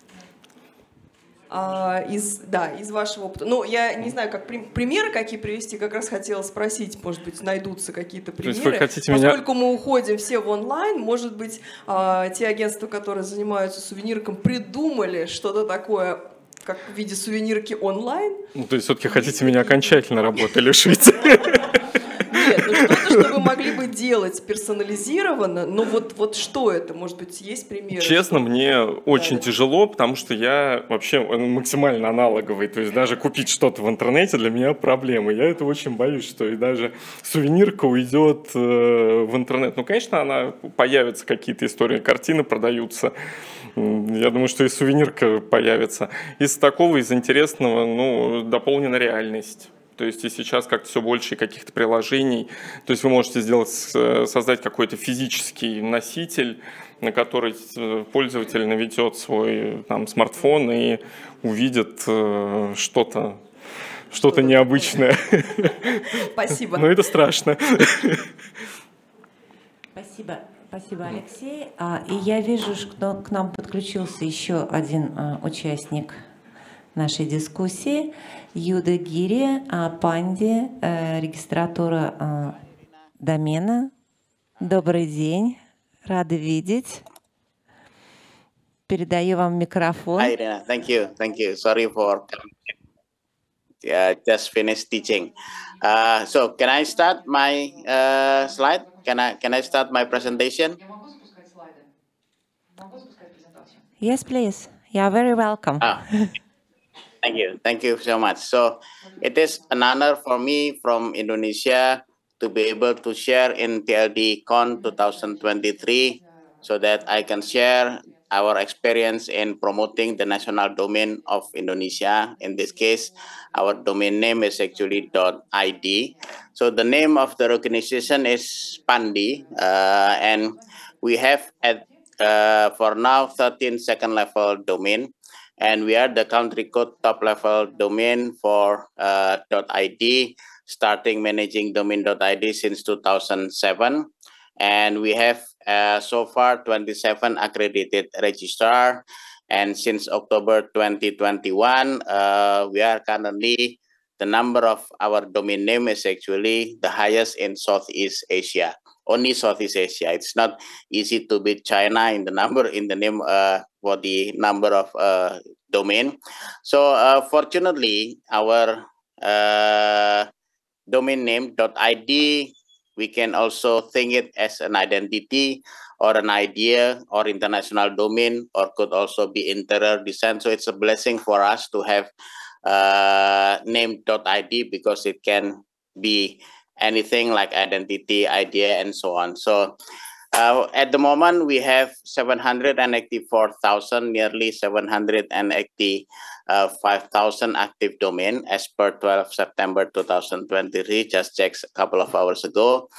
да, из вашего опыта. Ну, я не знаю, как примеры какие привести, как раз хотела спросить, может быть, найдутся какие-то примеры. Поскольку меня... мы уходим все в онлайн, может быть, а, те агентства, которые занимаются сувенирком, придумали что-то такое как в виде сувенирки онлайн. Ну, то есть все-таки хотите меня окончательно работы лишить? [laughs] Нет, ну что-то, что вы могли бы делать персонализированно, но вот, вот что это? Может быть, есть примеры? Честно, мне очень да, тяжело, потому что я вообще максимально аналоговый. То есть даже купить что-то в интернете для меня проблема. Я это очень боюсь, что и даже сувенирка уйдет э, в интернет. Ну, конечно, она появится, какие-то истории, картины продаются. Я думаю, что и сувенирка появится. Из такого, из интересного, ну, дополнена реальность. То есть и сейчас как-то все больше каких-то приложений. То есть вы можете сделать, э, создать какой-то физический носитель, на который э, пользователь наведет свой там, смартфон и увидит э, что-то что-то необычное. [laughs] Спасибо. Но это страшно. Спасибо. Спасибо, Алексей. А, и я вижу, что к нам подключился еще один а, участник нашей дискуссии. Юда Гири, а, Панди, э, регистратура а, домена. Добрый день, рада видеть. Передаю вам микрофон. Hi, Irina. Thank you. Thank you. Sorry for yeah, just finished teaching. Uh, so can I start my uh, slide? Can I can I start my presentation? Yes, please. You are very welcome. Ah. Thank you. Thank you so much. So it is an honor for me from Indonesia to be able to share in TLD Con 2023 so that I can share our experience in promoting the national domain of Indonesia. In this case, our domain name is actually .id. So the name of the organization is Pandi, uh, and we have at uh, for now 13 second level domain and we are the country code top level domain for uh, .id, starting managing domain.id since 2007. And we have uh, so far 27 accredited registrar. And since October 2021, uh, we are currently the number of our domain name is actually the highest in Southeast Asia. Only Southeast Asia. It's not easy to beat China in the number in the name uh, for the number of uh, domain. So uh, fortunately, our uh, domain name dot .id we can also think it as an identity or an idea or international domain or could also be interior design. So it's a blessing for us to have uh, name.id because it can be anything like identity, idea, and so on. So uh, at the moment, we have 784,000, nearly 780 uh, 5,000 active domain as per 12 September 2023, just checked a couple of hours ago.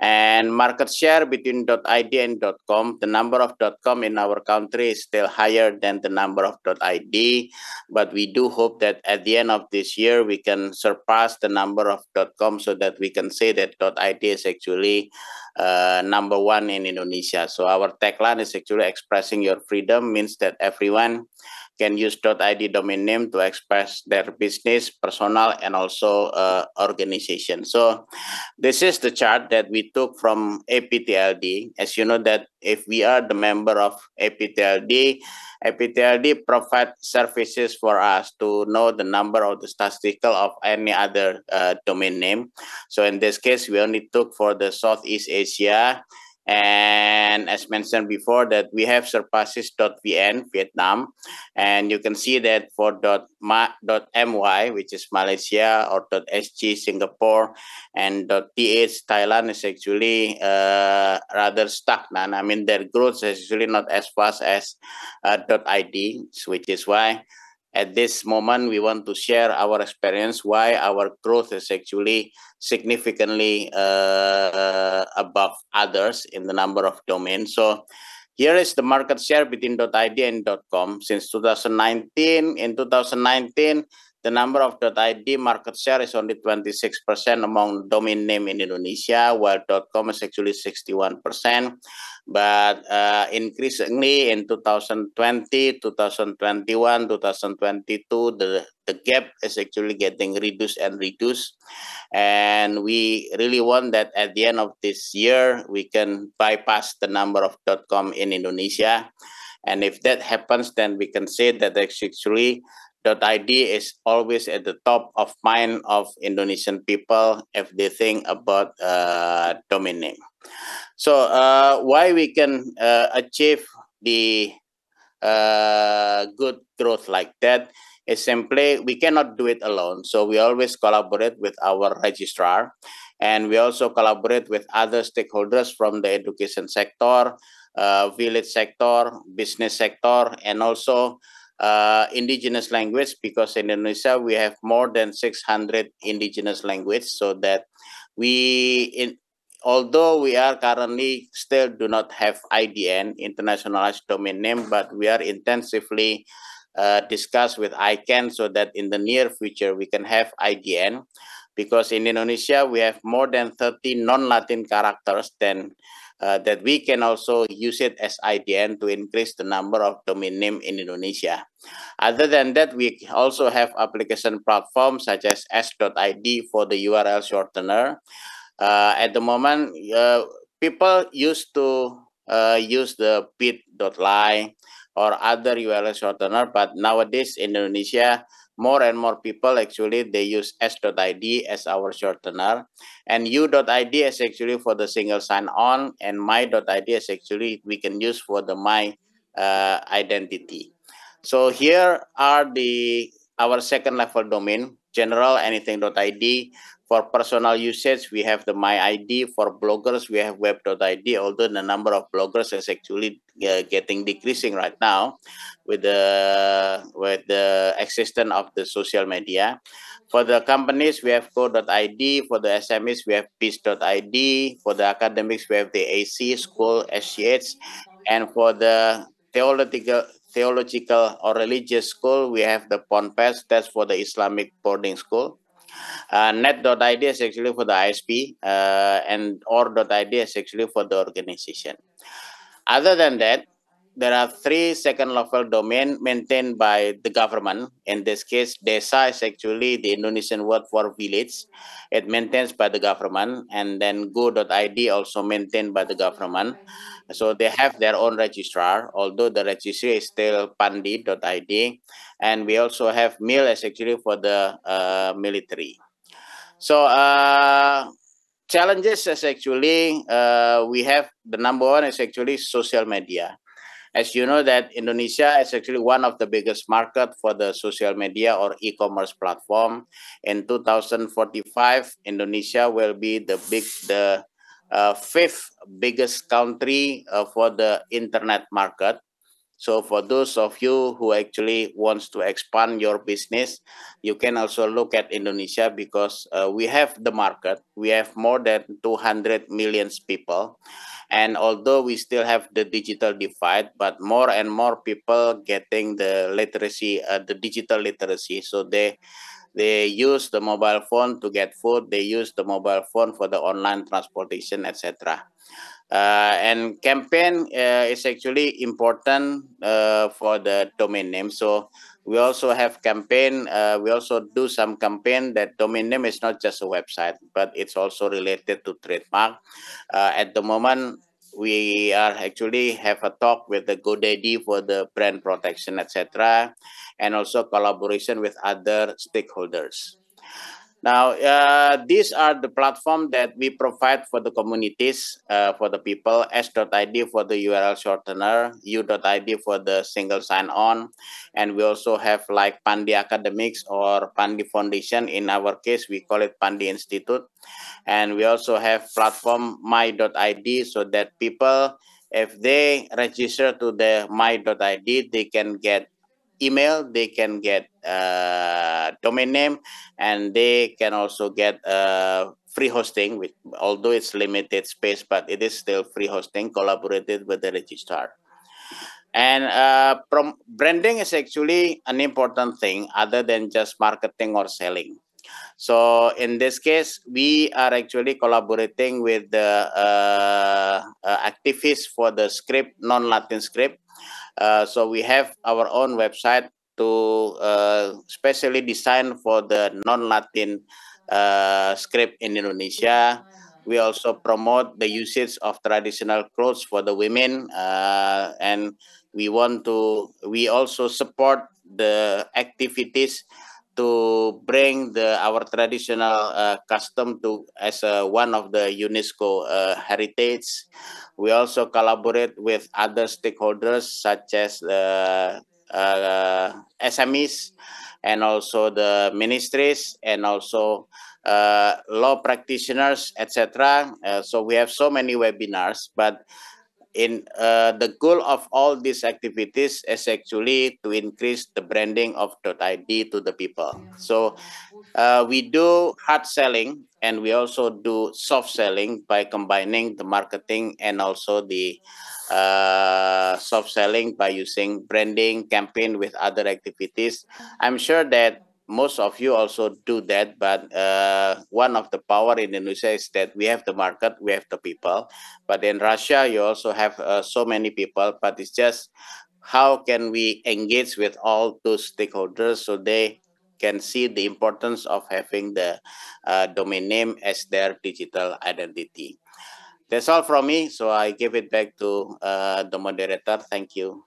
And market share between .id and .com, the number of .com in our country is still higher than the number of .id, but we do hope that at the end of this year, we can surpass the number of .com so that we can say that .id is actually uh, number one in Indonesia. So our tagline is actually expressing your freedom means that everyone can use .id domain name to express their business, personal, and also uh, organization. So this is the chart that we took from APTLD. As you know that if we are the member of APTLD, APTLD provide services for us to know the number of the statistical of any other uh, domain name. So in this case, we only took for the Southeast Asia, and as mentioned before that we have surpasses .vn Vietnam. And you can see that for .my which is Malaysia or .sg Singapore and .th Thailand is actually uh, rather stagnant I mean their growth is actually not as fast as uh, .id which is why at this moment we want to share our experience why our growth is actually significantly uh, above others in the number of domains. So here is the market share between .id and .com. Since 2019 in 2019 the number of .id market share is only 26% among domain name in Indonesia, while .com is actually 61%. But uh, increasingly in 2020, 2021, 2022, the, the gap is actually getting reduced and reduced. And we really want that at the end of this year, we can bypass the number of .com in Indonesia. And if that happens, then we can say that actually .id is always at the top of mind of Indonesian people if they think about uh, domain name. So uh, why we can uh, achieve the uh, good growth like that is simply we cannot do it alone. So we always collaborate with our registrar and we also collaborate with other stakeholders from the education sector, uh, village sector, business sector, and also uh, indigenous language because in Indonesia we have more than 600 indigenous language so that we in although we are currently still do not have IDN internationalized domain name but we are intensively uh, discuss with ICANN so that in the near future we can have IDN because in Indonesia we have more than 30 non-Latin characters then uh, that we can also use it as IDN to increase the number of domain name in Indonesia. Other than that, we also have application platforms such as s.id for the URL shortener. Uh, at the moment, uh, people used to uh, use the bit.ly or other URL shortener, but nowadays in Indonesia, more and more people actually they use s.id as our shortener. And u.id is actually for the single sign-on and my.id is actually we can use for the my uh, identity. So here are the our second level domain general anything.id for personal usage, we have the My ID. For bloggers, we have Web.id, although the number of bloggers is actually uh, getting decreasing right now with the with the existence of the social media. For the companies, we have Co.id. For the SMEs, we have Peace.id. For the academics, we have the AC, School, SCH. And for the theological theological or religious school, we have the PONPES, that's for the Islamic boarding school. Uh, net.id is actually for the ISP, uh, and or.id is actually for the organization. Other than that, there are three second level domain maintained by the government. In this case, desa is actually the Indonesian word for village. It maintains by the government. And then go.id also maintained by the government. So they have their own registrar, although the registry is still pandi.id. And we also have MIL as actually for the uh, military. So uh, challenges is actually, uh, we have the number one is actually social media as you know that Indonesia is actually one of the biggest market for the social media or e-commerce platform. In 2045, Indonesia will be the big the uh, fifth biggest country uh, for the internet market. So for those of you who actually wants to expand your business, you can also look at Indonesia because uh, we have the market. We have more than 200 million people. And although we still have the digital divide, but more and more people getting the literacy, uh, the digital literacy. So they they use the mobile phone to get food. They use the mobile phone for the online transportation, etc. Uh, and campaign uh, is actually important uh, for the domain name. So we also have campaign. Uh, we also do some campaign that domain name is not just a website, but it's also related to trademark. Uh, at the moment, we are actually have a talk with the GoDaddy for the brand protection, etc., and also collaboration with other stakeholders. Now, uh, these are the platform that we provide for the communities, uh, for the people, s.id for the URL shortener, u.id for the single sign-on, and we also have like Pandi Academics or Pandi Foundation. In our case, we call it Pandi Institute. And we also have platform my.id so that people, if they register to the my.id, they can get email, they can get uh, domain name, and they can also get uh, free hosting, with, although it's limited space, but it is still free hosting collaborated with the registrar. And uh, branding is actually an important thing other than just marketing or selling. So in this case, we are actually collaborating with the uh, uh, activists for the script, non-Latin script, uh, so we have our own website to uh, specially designed for the non-Latin uh, script in Indonesia. We also promote the usage of traditional clothes for the women, uh, and we want to. We also support the activities to bring the our traditional uh, custom to as one of the UNESCO uh, heritage. We also collaborate with other stakeholders such as the uh, SMEs and also the ministries and also uh, law practitioners, etc. Uh, so we have so many webinars, but in uh, the goal of all these activities is actually to increase the branding of .id to the people. So uh, we do hard selling and we also do soft selling by combining the marketing and also the uh, soft selling by using branding campaign with other activities. I'm sure that most of you also do that but uh, one of the power in indonesia is that we have the market we have the people. But in russia you also have uh, so many people but it's just how can we engage with all those stakeholders so they can see the importance of having the uh, domain name as their digital identity. That's all from me so i give it back to uh, the moderator. Thank you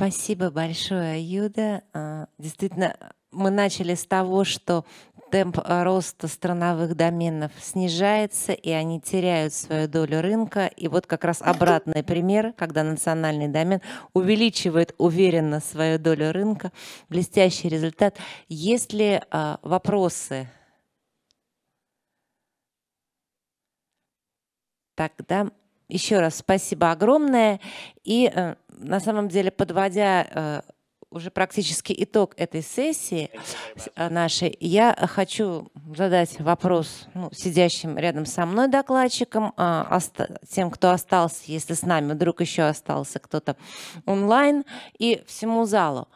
Спасибо большое, Юда. А, действительно, мы начали с того, что темп роста страновых доменов снижается, и они теряют свою долю рынка. И вот как раз обратный пример, когда национальный домен увеличивает уверенно свою долю рынка. Блестящий результат. Есть ли а, вопросы? Тогда еще раз спасибо огромное. И э, на самом деле, подводя э, уже практически итог этой сессии нашей. Я хочу задать вопрос ну, сидящим рядом со мной докладчикам, а, тем, кто остался, если с нами вдруг еще остался кто-то онлайн, и всему залу.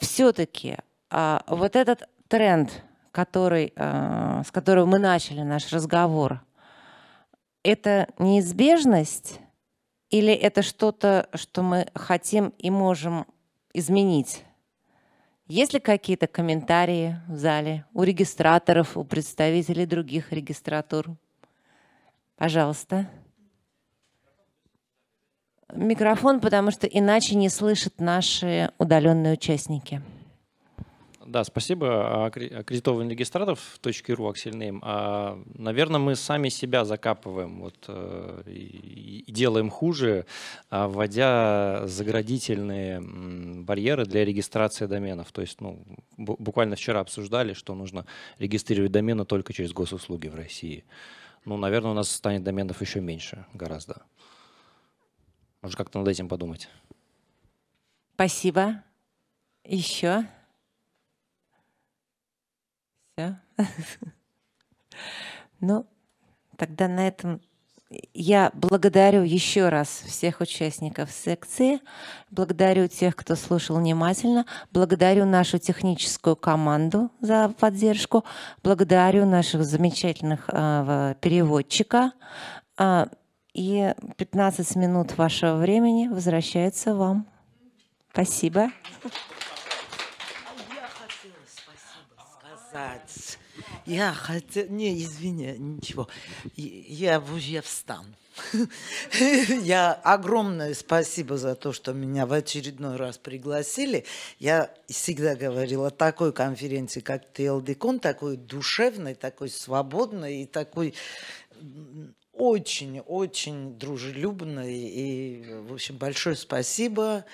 Все-таки а, вот этот тренд, который, а, с которого мы начали наш разговор, это неизбежность или это что-то, что мы хотим и можем изменить? Есть ли какие-то комментарии в зале у регистраторов, у представителей других регистратур? Пожалуйста. Микрофон, потому что иначе не слышат наши удаленные участники. Да, спасибо. Аккредитованный регистратов .ру, Аксельнейм. А, наверное, мы сами себя закапываем вот, э, и, делаем хуже, а, вводя заградительные барьеры для регистрации доменов. То есть ну, буквально вчера обсуждали, что нужно регистрировать домены только через госуслуги в России. Ну, наверное, у нас станет доменов еще меньше гораздо. Может, как-то над этим подумать. Спасибо. Еще? Все? [laughs] Ну, тогда на этом я благодарю еще раз всех участников секции, благодарю тех, кто слушал внимательно, благодарю нашу техническую команду за поддержку, благодарю наших замечательных э, переводчика. Э, и 15 минут вашего времени возвращается вам. Спасибо. Сказать. Я хотела... Не, извини, ничего. Я, я встану. [laughs] Я огромное спасибо за то, что меня в очередной раз пригласили. Я всегда говорила, такой конференции, как ТЛДКОН, такой душевной, такой свободной и такой очень-очень дружелюбной. И, в общем, большое спасибо.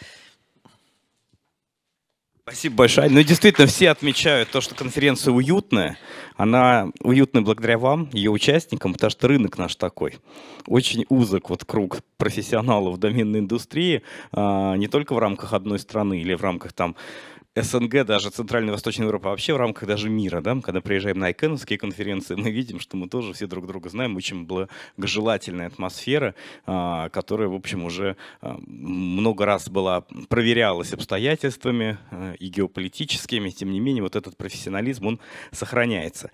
Спасибо большое. Ну, действительно, все отмечают то, что конференция уютная. Она уютная благодаря вам, ее участникам, потому что рынок наш такой. Очень узок вот круг профессионалов доменной индустрии, а, не только в рамках одной страны или в рамках там СНГ, даже Центральная Восточная Европа, вообще в рамках даже мира, да, когда приезжаем на иконовские конференции, [laughs] мы видим, что мы тоже все друг друга знаем, очень благожелательная атмосфера, а, которая, в общем, уже а, много раз была, проверялась обстоятельствами а, и геополитическими, тем не менее, вот этот профессионализм, он сохраняется.